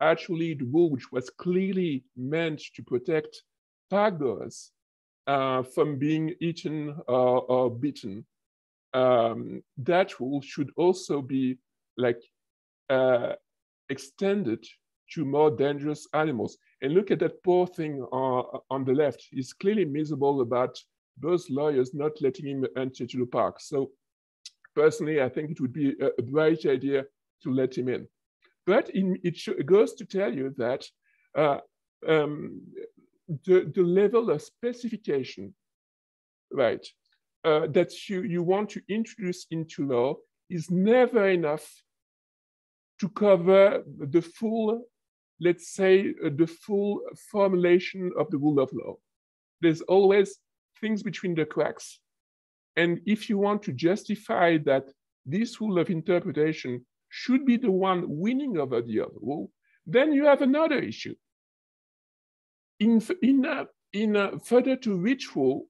actually the rule which was clearly meant to protect parkgoers uh, from being eaten or, or bitten. Um, that rule should also be like uh, extended to more dangerous animals. And look at that poor thing uh, on the left. He's clearly miserable about those lawyers not letting him enter to the park. So personally, I think it would be a, a bright idea to let him in. But in, it goes to tell you that uh, um, the, the level of specification, right, uh, that you, you want to introduce into law is never enough to cover the full, let's say, uh, the full formulation of the rule of law. There's always things between the cracks. And if you want to justify that this rule of interpretation should be the one winning over the other rule, then you have another issue in, in, uh, in uh, further to which rule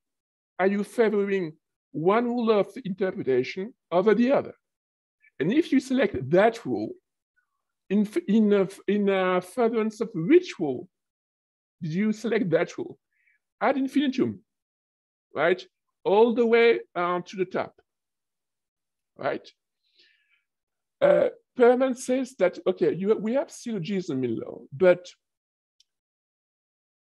are you favoring one rule of interpretation over the other? And if you select that rule, in, in, uh, in uh, furtherance of which rule did you select that rule? Ad infinitum, right? All the way uh, to the top, right? Uh, Perelman says that, okay, you, we have syllogism in law, but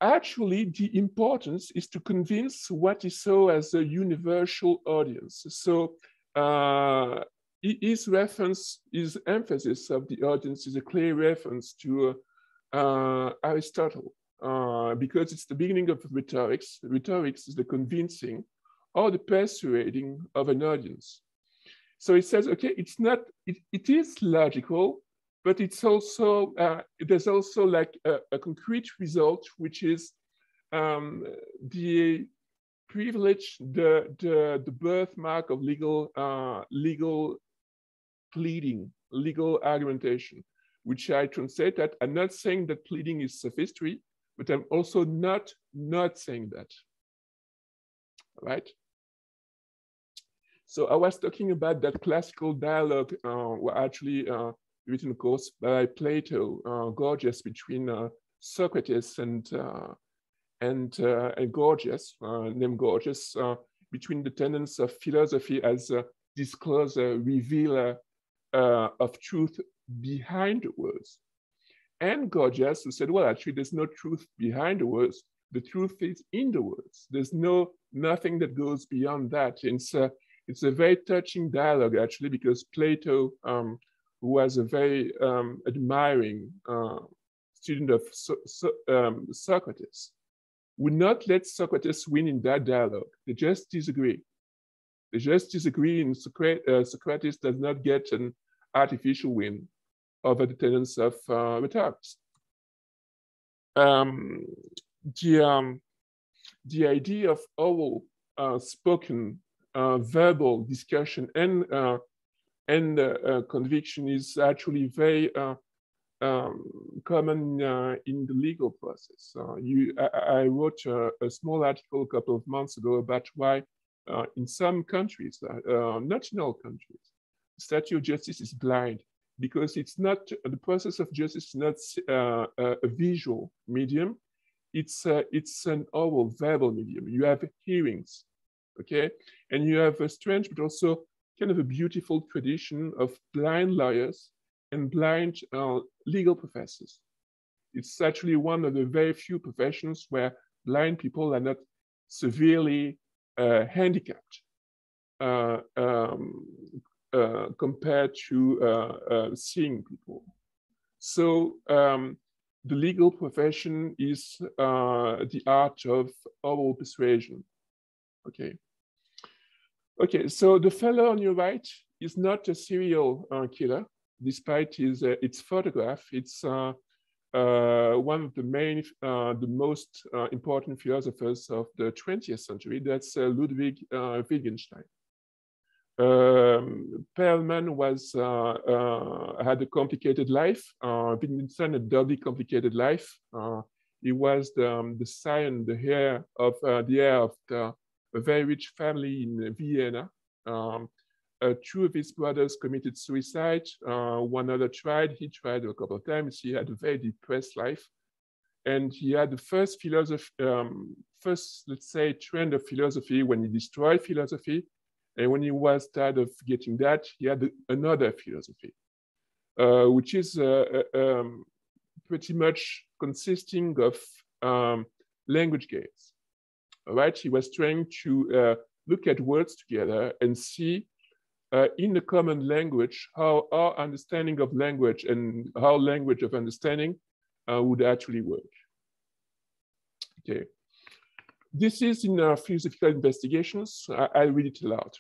actually the importance is to convince what is so as a universal audience. So uh, his reference, his emphasis of the audience is a clear reference to uh, Aristotle, uh, because it's the beginning of rhetorics. Rhetorics is the convincing or the persuading of an audience. So it says, okay, it's not, it, it is logical, but it's also uh, there's also like a, a, concrete result, which is um, the privilege, the, the, the birthmark of legal, uh, legal pleading, legal argumentation, which I translate that. I'm not saying that pleading is sophistry, but I'm also not not saying that. Right. So I was talking about that classical dialogue, uh, where actually uh, written, of course, by Plato, uh, Gorgias between uh, Socrates and uh, and, uh, and Gorgias, named Gorgias, between the tenets of philosophy as a discloser, revealer of truth behind the words. and Gorgias, who said, well, actually, there's no truth behind the words. The truth is in the words. There's no nothing that goes beyond that. It's it's a very touching dialogue, actually, because Plato, um, who was a very um, admiring uh, student of so, so, um, Socrates, would not let Socrates win in that dialogue. They just disagree. They just disagree, and Socrates, uh, Socrates does not get an artificial win over the tenets of uh, rhetorics. Um, the, um, the idea of oral uh, spoken verbal discussion and uh, and uh, uh, conviction is actually very uh, um, common in the legal process. you, I, I wrote a, a, small article a couple of months ago about why in some countries, not in all countries, statute of justice is blind because it's not the process of justice is not uh, a visual medium. It's uh, it's an oral verbal medium. You have hearings, okay, and you have a strange but also kind of a beautiful tradition of blind lawyers and blind uh, legal professors. It's actually one of the very few professions where blind people are not severely uh, handicapped. Uh, um, uh, compared to uh, uh, seeing people. So um, the legal profession is the art of oral persuasion. Okay. Okay, so the fellow on your right is not a serial killer, despite his its photograph. It's uh, one of the main, uh, the most uh, important philosophers of the 20th century. That's Ludwig Wittgenstein. Um, was uh, uh, had a complicated life. Uh, Wittgenstein had a doubly complicated life. Uh, he was the, um, the scion, the heir of uh, the heir of the, a very rich family in Vienna. Um, uh, two of his brothers committed suicide. one other tried. He tried a couple of times. He had a very depressed life, and he had the first philosophy, um, first let's say trend of philosophy when he destroyed philosophy and when he was tired of getting that, he had another philosophy, uh, which is uh, uh, um, pretty much consisting of um, language games. Right, he was trying to uh, look at words together and see uh, in the common language how our understanding of language and how language of understanding uh, would actually work. Okay. This is in our philosophical investigations. I, I read it aloud.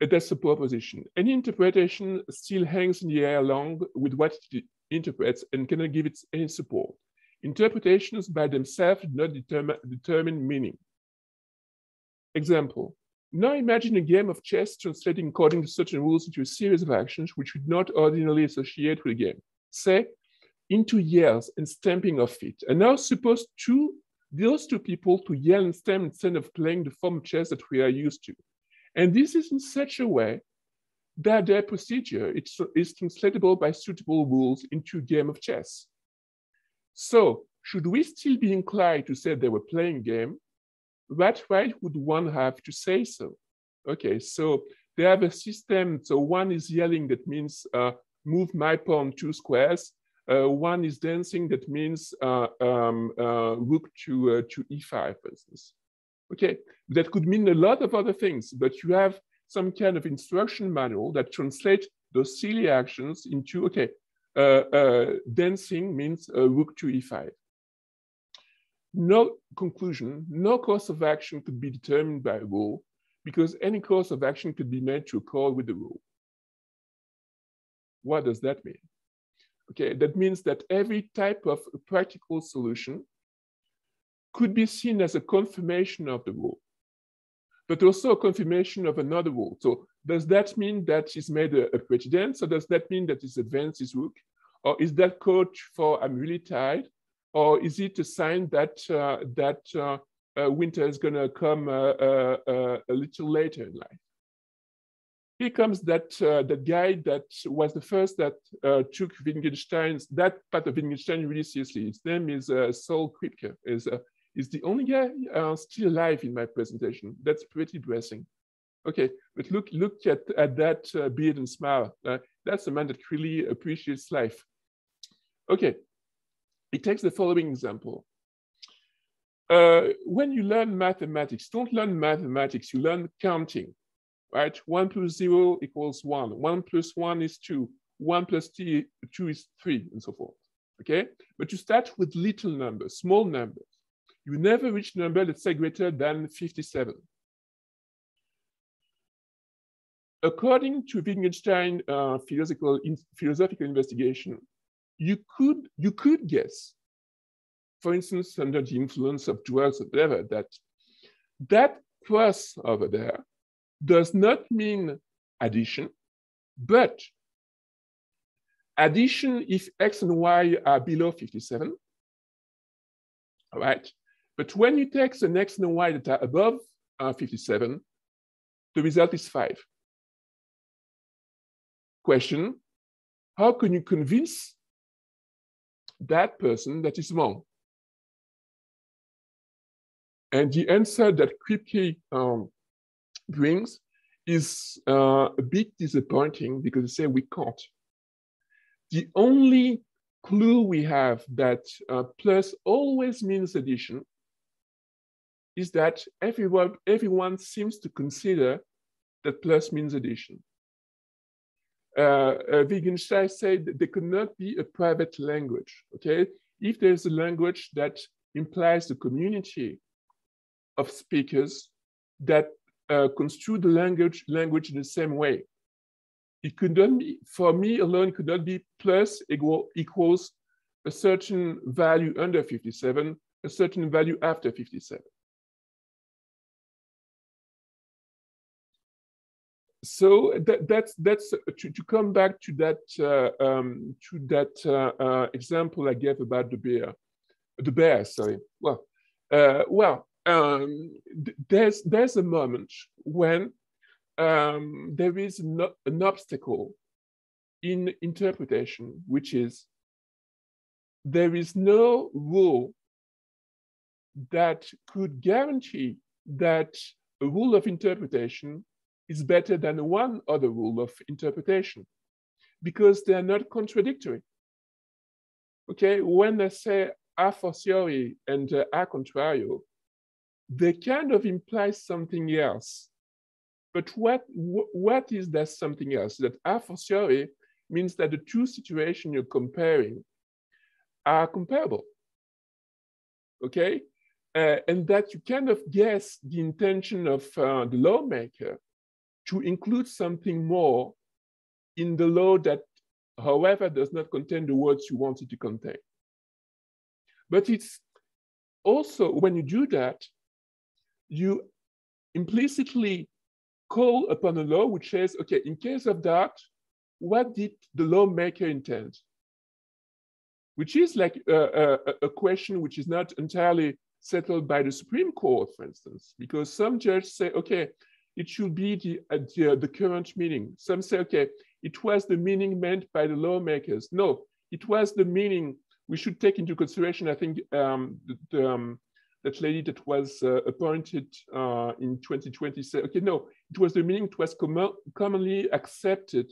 That's the proposition. Any interpretation still hangs in the air along with what it interprets and cannot give it any support. Interpretations by themselves do not determine, determine meaning. Example, now imagine a game of chess translating according to certain rules into a series of actions which would not ordinarily associate with a game. Say, into yells and stamping of feet. And now suppose two those two people to yell and stamp instead of playing the form of chess that we are used to. And this is in such a way that their procedure is translatable by suitable rules into a game of chess. So should we still be inclined to say they were playing game? What right would one have to say so? Okay, so they have a system. So one is yelling, that means uh, move my pawn two squares. Uh, one is dancing, that means uh, um, uh, rook to, uh, to e5, for instance. Okay, that could mean a lot of other things, but you have some kind of instruction manual that translates those silly actions into, okay, dancing means uh, rook to e5. No conclusion, no course of action could be determined by a rule because any course of action could be made to accord with the rule. What does that mean? Okay, that means that every type of practical solution could be seen as a confirmation of the rule, but also a confirmation of another rule. So does that mean that he's made a, a precedent? So does that mean that he's advanced his work? Or is that code for I'm really tired? Or is it a sign that, uh, that uh, uh, winter is gonna come uh, uh, uh, a little later in life? Here comes that, that guy that was the first that took Wittgenstein's, that part of Wittgenstein really seriously. His name is Saul Kripke, is is the only guy uh, still alive in my presentation. That's pretty dressing. Okay, but look look at, at that uh, beard and smile. Uh, that's a man that really appreciates life. Okay, it takes the following example. Uh, when you learn mathematics, don't learn mathematics, you learn counting, right? One plus zero equals one, one plus one is two, one two is three, and so forth, okay? But you start with little numbers, small numbers. You never reach a number, let's say greater than 57. According to Wittgenstein uh, philosophical, in, philosophical investigation, you could, you could guess for instance, under the influence of drugs or whatever, that that cross over there does not mean addition, but addition if x and y are below 57, all right? But when you take the next and y that are above uh, 57, the result is five. Question, how can you convince that person that is wrong? And the answer that Kripke um, brings is uh, a bit disappointing because they say we can't. The only clue we have that uh, plus always means addition is that everyone, everyone seems to consider that plus means addition. Uh, uh, Wittgenstein said that there could not be a private language, okay? If there's a language that implies the community of speakers that uh, construe the language, language in the same way. It could not be, for me alone, could not be plus equal, equals a certain value under 57, a certain value after 57. So that, that's that's to, to come back to that uh, um, to that uh, uh, example I gave about the bear, the bear. Sorry. Well, uh, well, um, there's there's a moment when um, there is no, an obstacle in interpretation, which is there is no rule that could guarantee that a rule of interpretation is better than one other rule of interpretation because they are not contradictory. Okay, when I say a fortiori and uh, a contrario, they kind of imply something else. But what, what is that something else? That a fortiori means that the two situations you're comparing are comparable. Okay? Uh, and that you kind of guess the intention of uh, the lawmaker to include something more in the law that, however, does not contain the words you want it to contain. But it's also, when you do that, you implicitly call upon a law which says, okay, in case of that, what did the lawmaker intend? Which is like a, a, a, question which is not entirely settled by the Supreme Court, for instance, because some judges say, okay, it should be the, uh, the, uh, the current meaning. Some say, okay, it was the meaning meant by the lawmakers. No, it was the meaning we should take into consideration, I think, um, the, um, that lady that was uh, appointed uh, in 2020 said, okay, no, it was the meaning, it was com commonly accepted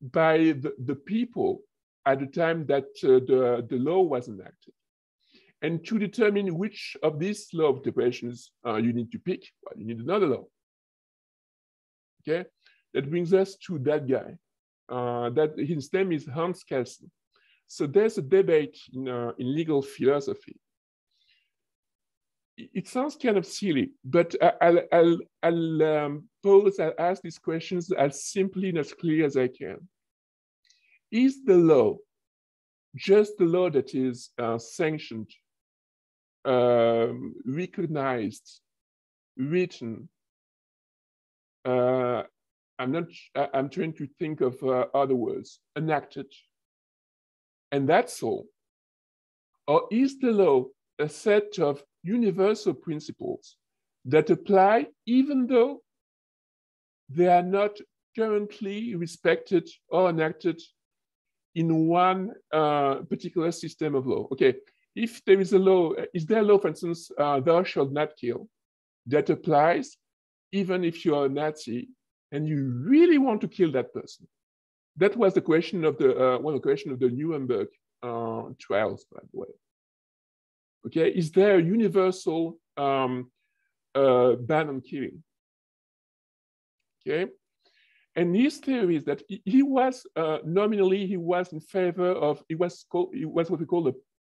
by the, the people at the time that uh, the, the law was enacted. And to determine which of these law interpretations uh, you need to pick, well, you need another law. Okay, that brings us to that guy. Uh, that his name is Hans Kelsen. So there's a debate in, uh, in legal philosophy it sounds kind of silly, but I'll, I'll, I'll um, pose, I'll ask these questions as simply and as clear as I can. Is the law just the law that is uh, sanctioned, um, recognized, written? Uh, I'm not, I'm trying to think of uh, other words, enacted. And that's all. Or is the law a set of universal principles that apply even though they are not currently respected or enacted in one uh, particular system of law. Okay, if there is a law, is there a law, for instance, uh, thou shalt not kill, that applies even if you're a Nazi and you really want to kill that person? That was the question of the, uh, one of the question of the Nuremberg uh, trials, by the way. Okay, is there a universal um, uh, ban on killing? Okay, and his theory is that he was uh, nominally he was in favor of he was he was what we call a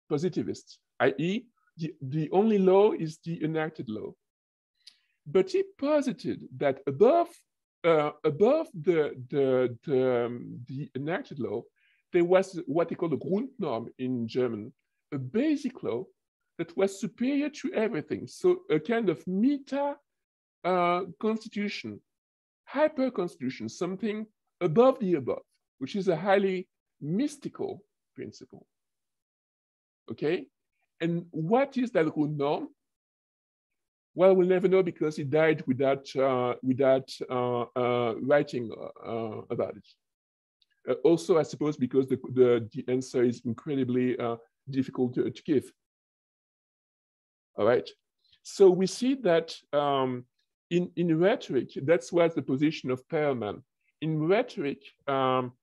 positivist, i.e., the, the only law is the enacted law. But he posited that above uh, above the the the, um, the, enacted law, there was what they call the Grundnorm in German, a basic law that was superior to everything. So a kind of meta uh, constitution, hyper constitution, something above the above, which is a highly mystical principle. Okay, and what is that Grundnorm? Well, we'll never know because he died without uh, without uh, uh, writing uh, about it. Uh, also, I suppose because the the, the answer is incredibly uh, difficult to, to, give. All right. So we see that um, in in rhetoric, that's was the position of Perelman. In rhetoric, um,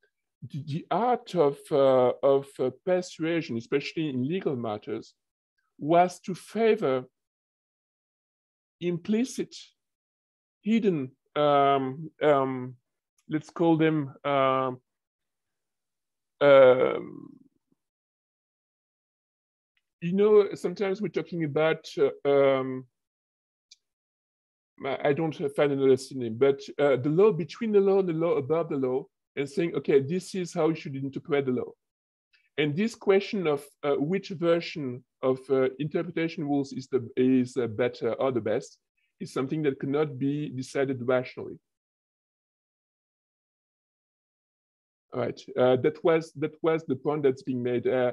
the, the, art of of persuasion, especially in legal matters, was to favor implicit, hidden, um, um, let's call them uh, um, you know, sometimes we're talking about, uh, um, I don't find another synonym, but uh, the law between the law and the law above the law, and saying, okay, this is how you should interpret the law. And this question of uh, which version of uh, interpretation rules is, the, is uh, better or the best is something that cannot be decided rationally. All right, uh, that was that was the point that's being made. Uh,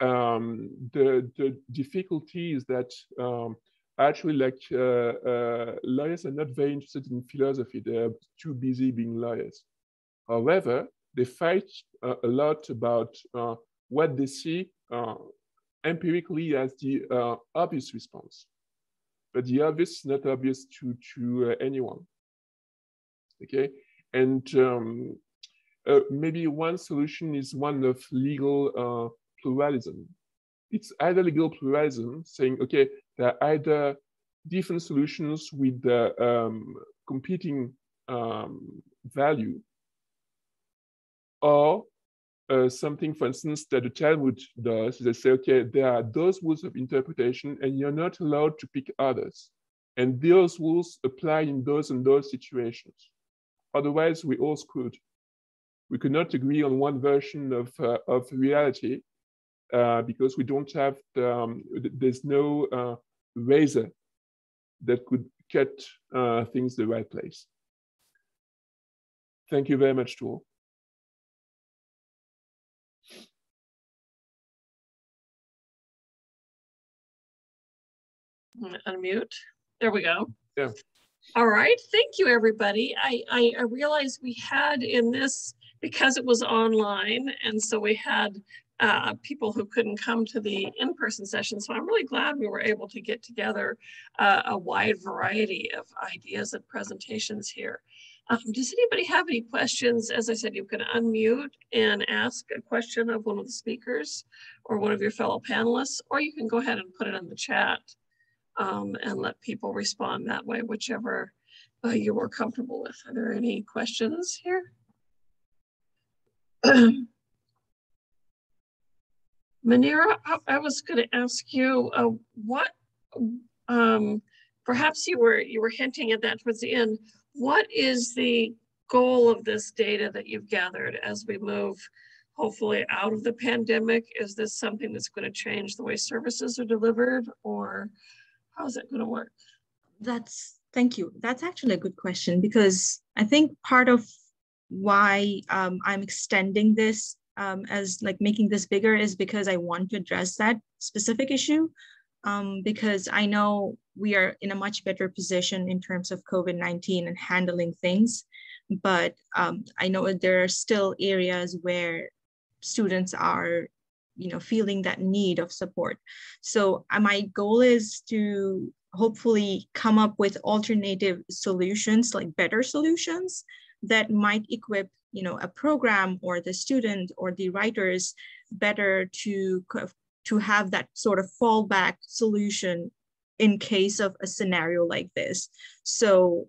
um, the the difficulty is that um, actually, like uh, lawyers are not very interested in philosophy; they're too busy being lawyers. However, they fight a lot about what they see uh, empirically as the uh, obvious response. But the obvious is not obvious to, to uh, anyone. Okay, and um, maybe one solution is one of legal pluralism. It's either legal pluralism, saying, okay, there are either different solutions with the um, competing um, value, or uh, something, for instance, that the Talmud does, they say, okay, there are those rules of interpretation and you're not allowed to pick others. And those rules apply in those and those situations. Otherwise, we all screwed. We could not agree on one version of, uh, of reality uh, because we don't have, the, um, there's no uh, razor that could cut uh, things the right place. Thank you very much to all. Unmute. There we go. Yeah. All right. Thank you, everybody. I, I, I realized we had in this, because it was online, and so we had uh, people who couldn't come to the in-person session. So I'm really glad we were able to get together uh, a wide variety of ideas and presentations here. Um, does anybody have any questions? As I said, you can unmute and ask a question of one of the speakers or one of your fellow panelists, or you can go ahead and put it in the chat um, and let people respond that way, whichever uh, you're more comfortable with. Are there any questions here? Manira, I, was going to ask you uh, what, um, perhaps you were you were hinting at that towards the end. What is the goal of this data that you've gathered as we move hopefully out of the pandemic? Is this something that's going to change the way services are delivered or How's it going to work? That's thank you. That's actually a good question because I think part of why um, I'm extending this um, as like making this bigger is because I want to address that specific issue. Um, because I know we are in a much better position in terms of COVID 19 and handling things. But um, I know there are still areas where students are you know feeling that need of support so uh, my goal is to hopefully come up with alternative solutions like better solutions that might equip you know, a program or the student or the writers better to, to have that sort of fallback solution in case of a scenario like this. So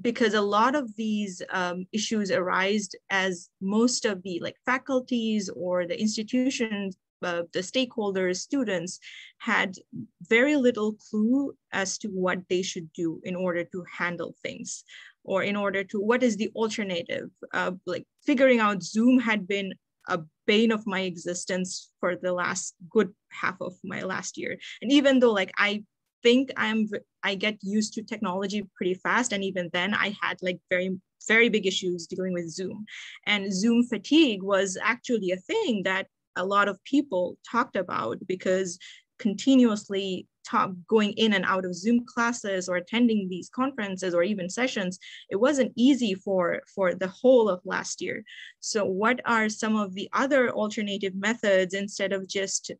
because a lot of these um, issues arise as most of the like faculties or the institutions uh, the stakeholders, students had very little clue as to what they should do in order to handle things or in order to what is the alternative? Uh, like figuring out zoom had been a bane of my existence for the last good half of my last year. And even though like i think i'm i get used to technology pretty fast and even then i had like very very big issues dealing with zoom and zoom fatigue was actually a thing that a lot of people talked about because continuously talk, going in and out of Zoom classes or attending these conferences or even sessions, it wasn't easy for, for the whole of last year. So what are some of the other alternative methods instead of just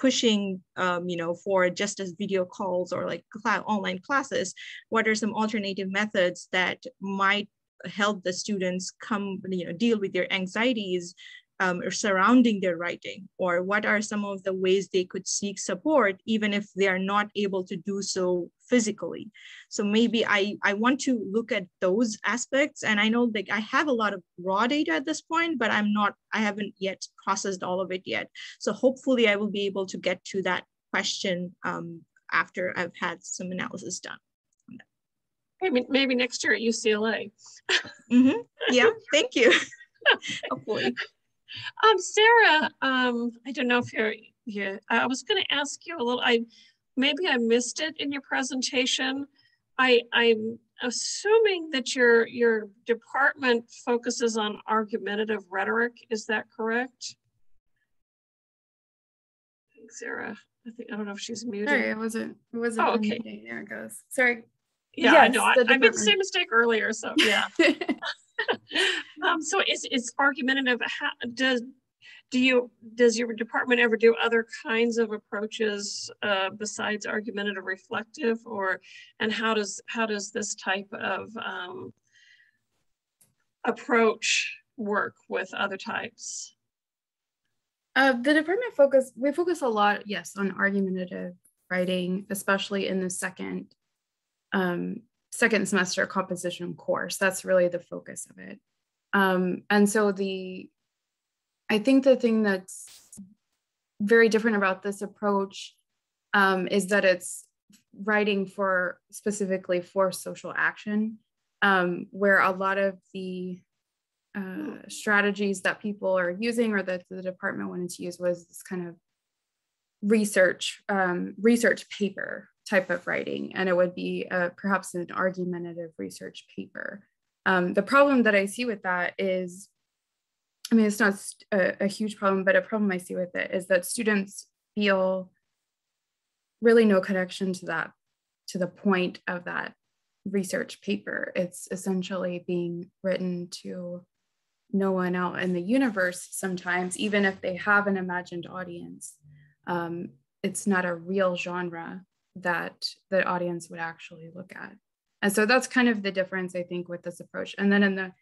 pushing, um, you know, for just as video calls or like cloud online classes, what are some alternative methods that might help the students come, you know, deal with their anxieties um, surrounding their writing? Or what are some of the ways they could seek support even if they are not able to do so physically? So maybe i i want to look at those aspects. And i know like i have a lot of raw data at this point but i'm not i haven't yet processed all of it yet. So hopefully i will be able to get to that question um, after i've had some analysis done. Maybe, maybe next year at ucla mm-hmm. yeah thank you. Hopefully um, Sarah, um, I don't know if you're here. I was going to ask you a little. I maybe I missed it in your presentation. I I'm assuming that your your department focuses on argumentative rhetoric. Is that correct? Thanks, Sarah. I think I don't know if she's muted. Sorry, it wasn't. It wasn't. Oh, okay. There it goes. Sorry. Yeah, yes, I know. I, I made the same mistake earlier. So yeah. um, so is is argumentative? How, does do you does your department ever do other kinds of approaches uh, besides argumentative reflective, or and how does how does this type of um, approach work with other types? Uh, the department focus we focus a lot, yes, on argumentative writing, especially in the second um, second semester composition course. That's really the focus of it. Um, and so the, I think the thing that's very different about this approach um, is that it's writing for specifically for social action, um, where a lot of the uh, strategies that people are using or that the department wanted to use was this kind of research um, research paper type of writing, and it would be uh, perhaps an argumentative research paper. Um, the problem that I see with that is, I mean, it's not a, a huge problem, but a problem I see with it is that students feel really no connection to that, to the point of that research paper. It's essentially being written to no one out in the universe sometimes, even if they have an imagined audience. Um, it's not a real genre that the audience would actually look at. And so that's kind of the difference, I think, with this approach. And then in the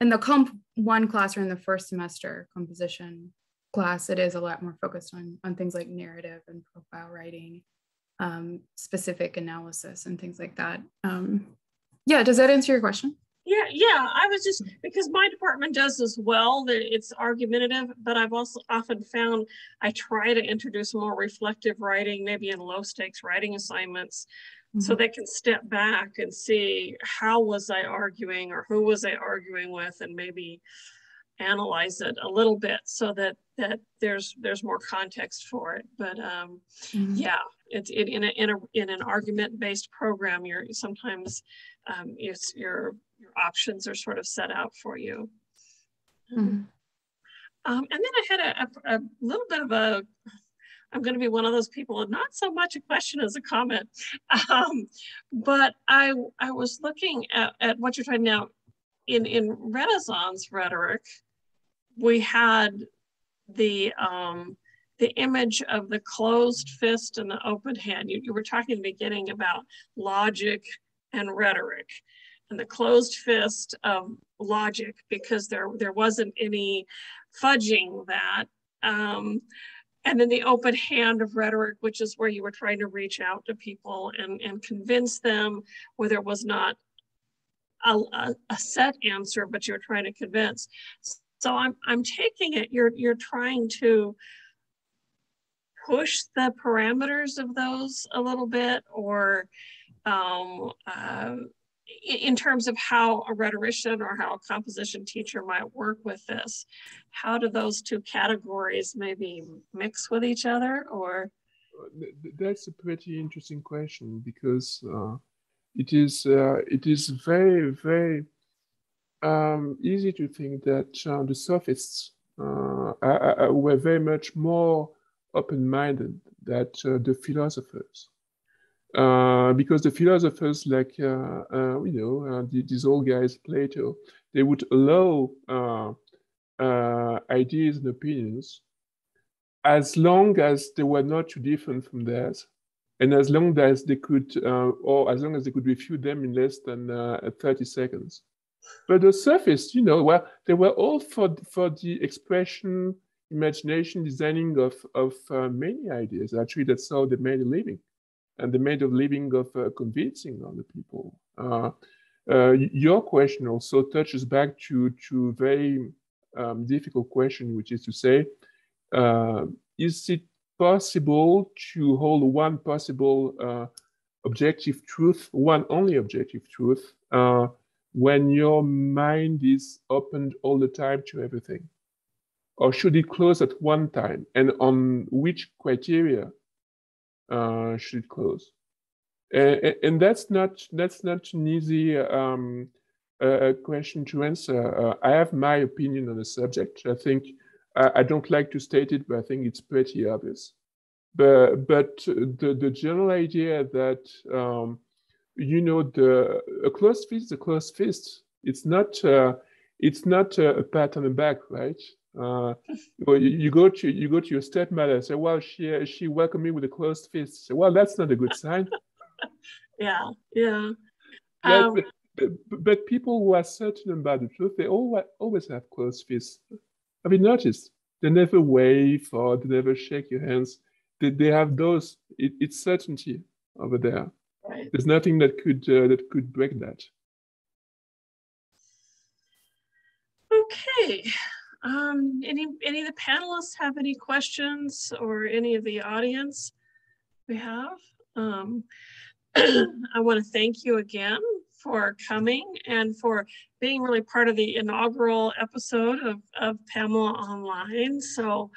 in the comp one class or in the first semester composition class, it is a lot more focused on, on things like narrative and profile writing, um, specific analysis and things like that. Um, yeah, does that answer your question? Yeah, yeah. I was just because my department does as well. That it's argumentative, but I've also often found I try to introduce more reflective writing, maybe in low stakes writing assignments, mm-hmm. so they can step back and see how was I arguing or who was I arguing with, and maybe analyze it a little bit so that that there's there's more context for it. But um, mm-hmm. yeah, it's it, in a in a in an argument based program. You're sometimes um, it's your your options are sort of set out for you. Mm-hmm. Um, and then I had a, a, a, little bit of a, I'm going to be one of those people, not so much a question as a comment, um, but I, I was looking at, at what you're talking now in, in Renaissance rhetoric, we had the, um, the image of the closed fist and the open hand. You, you were talking in the beginning about logic and rhetoric. And the closed fist of logic because there there wasn't any fudging that. Um, and then the open hand of rhetoric, which is where you were trying to reach out to people and, and convince them where there was not a, a, a set answer, but you're trying to convince. So I'm, I'm taking it, you're, you're trying to push the parameters of those a little bit or um, uh, in terms of how a rhetorician or how a composition teacher might work with this, how do those two categories maybe mix with each other or? That's a pretty interesting question because uh, it is uh, it is very very um, easy to think that uh, the sophists uh, were very much more open-minded than uh, the philosophers. Uh, because the philosophers like uh, uh, you know uh, the, these old guys plato they would allow ideas and opinions as long as they were not too different from theirs and as long as they could or as long as they could refute them in less than 30 seconds. But the sophists, you know well they were all for for the expression imagination designing of of many ideas. Actually that's how they made a living and the made of living of uh, convincing other people. Uh, uh, your question also touches back to to very um, difficult question, which is to say, uh, is it possible to hold one possible uh, objective truth, one only objective truth, uh, when your mind is opened all the time to everything? Or should it close at one time? And on which criteria uh, should close. And, and, that's not that's not an easy um, uh, question to answer. Uh, I have my opinion on the subject. I think I, I, don't like to state it, but I think it's pretty obvious. But but the the general idea that um, you know the a closed fist is a closed fist. It's not uh, it's not a pat on the back, right? Uh, you, you, go to you go to your stepmother say, "Well, she she welcomed me with a closed fist." Say, well, that's not a good sign. yeah, yeah. Um, but, but, but, people who are certain about the truth, they always always have closed fists. Have you noticed? They never wave or they never shake your hands. They, they have those. It, it's certainty over there. Right. There's nothing that could uh, that could break that. Okay. Um, any, any of the panelists have any questions or any of the audience we have? Um, I want to thank you again for coming and for being really part of the inaugural episode of, of PAMLA Online. So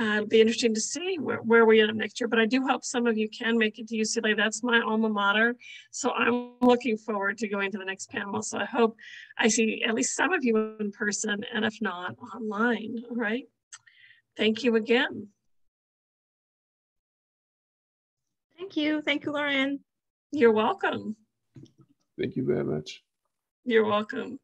uh, it'll be interesting to see where, where we end up next year. But I do hope some of you can make it to UCLA. That's my alma mater. So I'm looking forward to going to the next panel. So I hope I see at least some of you in person and if not online. All right. Thank you again. Thank you. Thank you, Lauren. You're welcome. Thank you very much. You're welcome.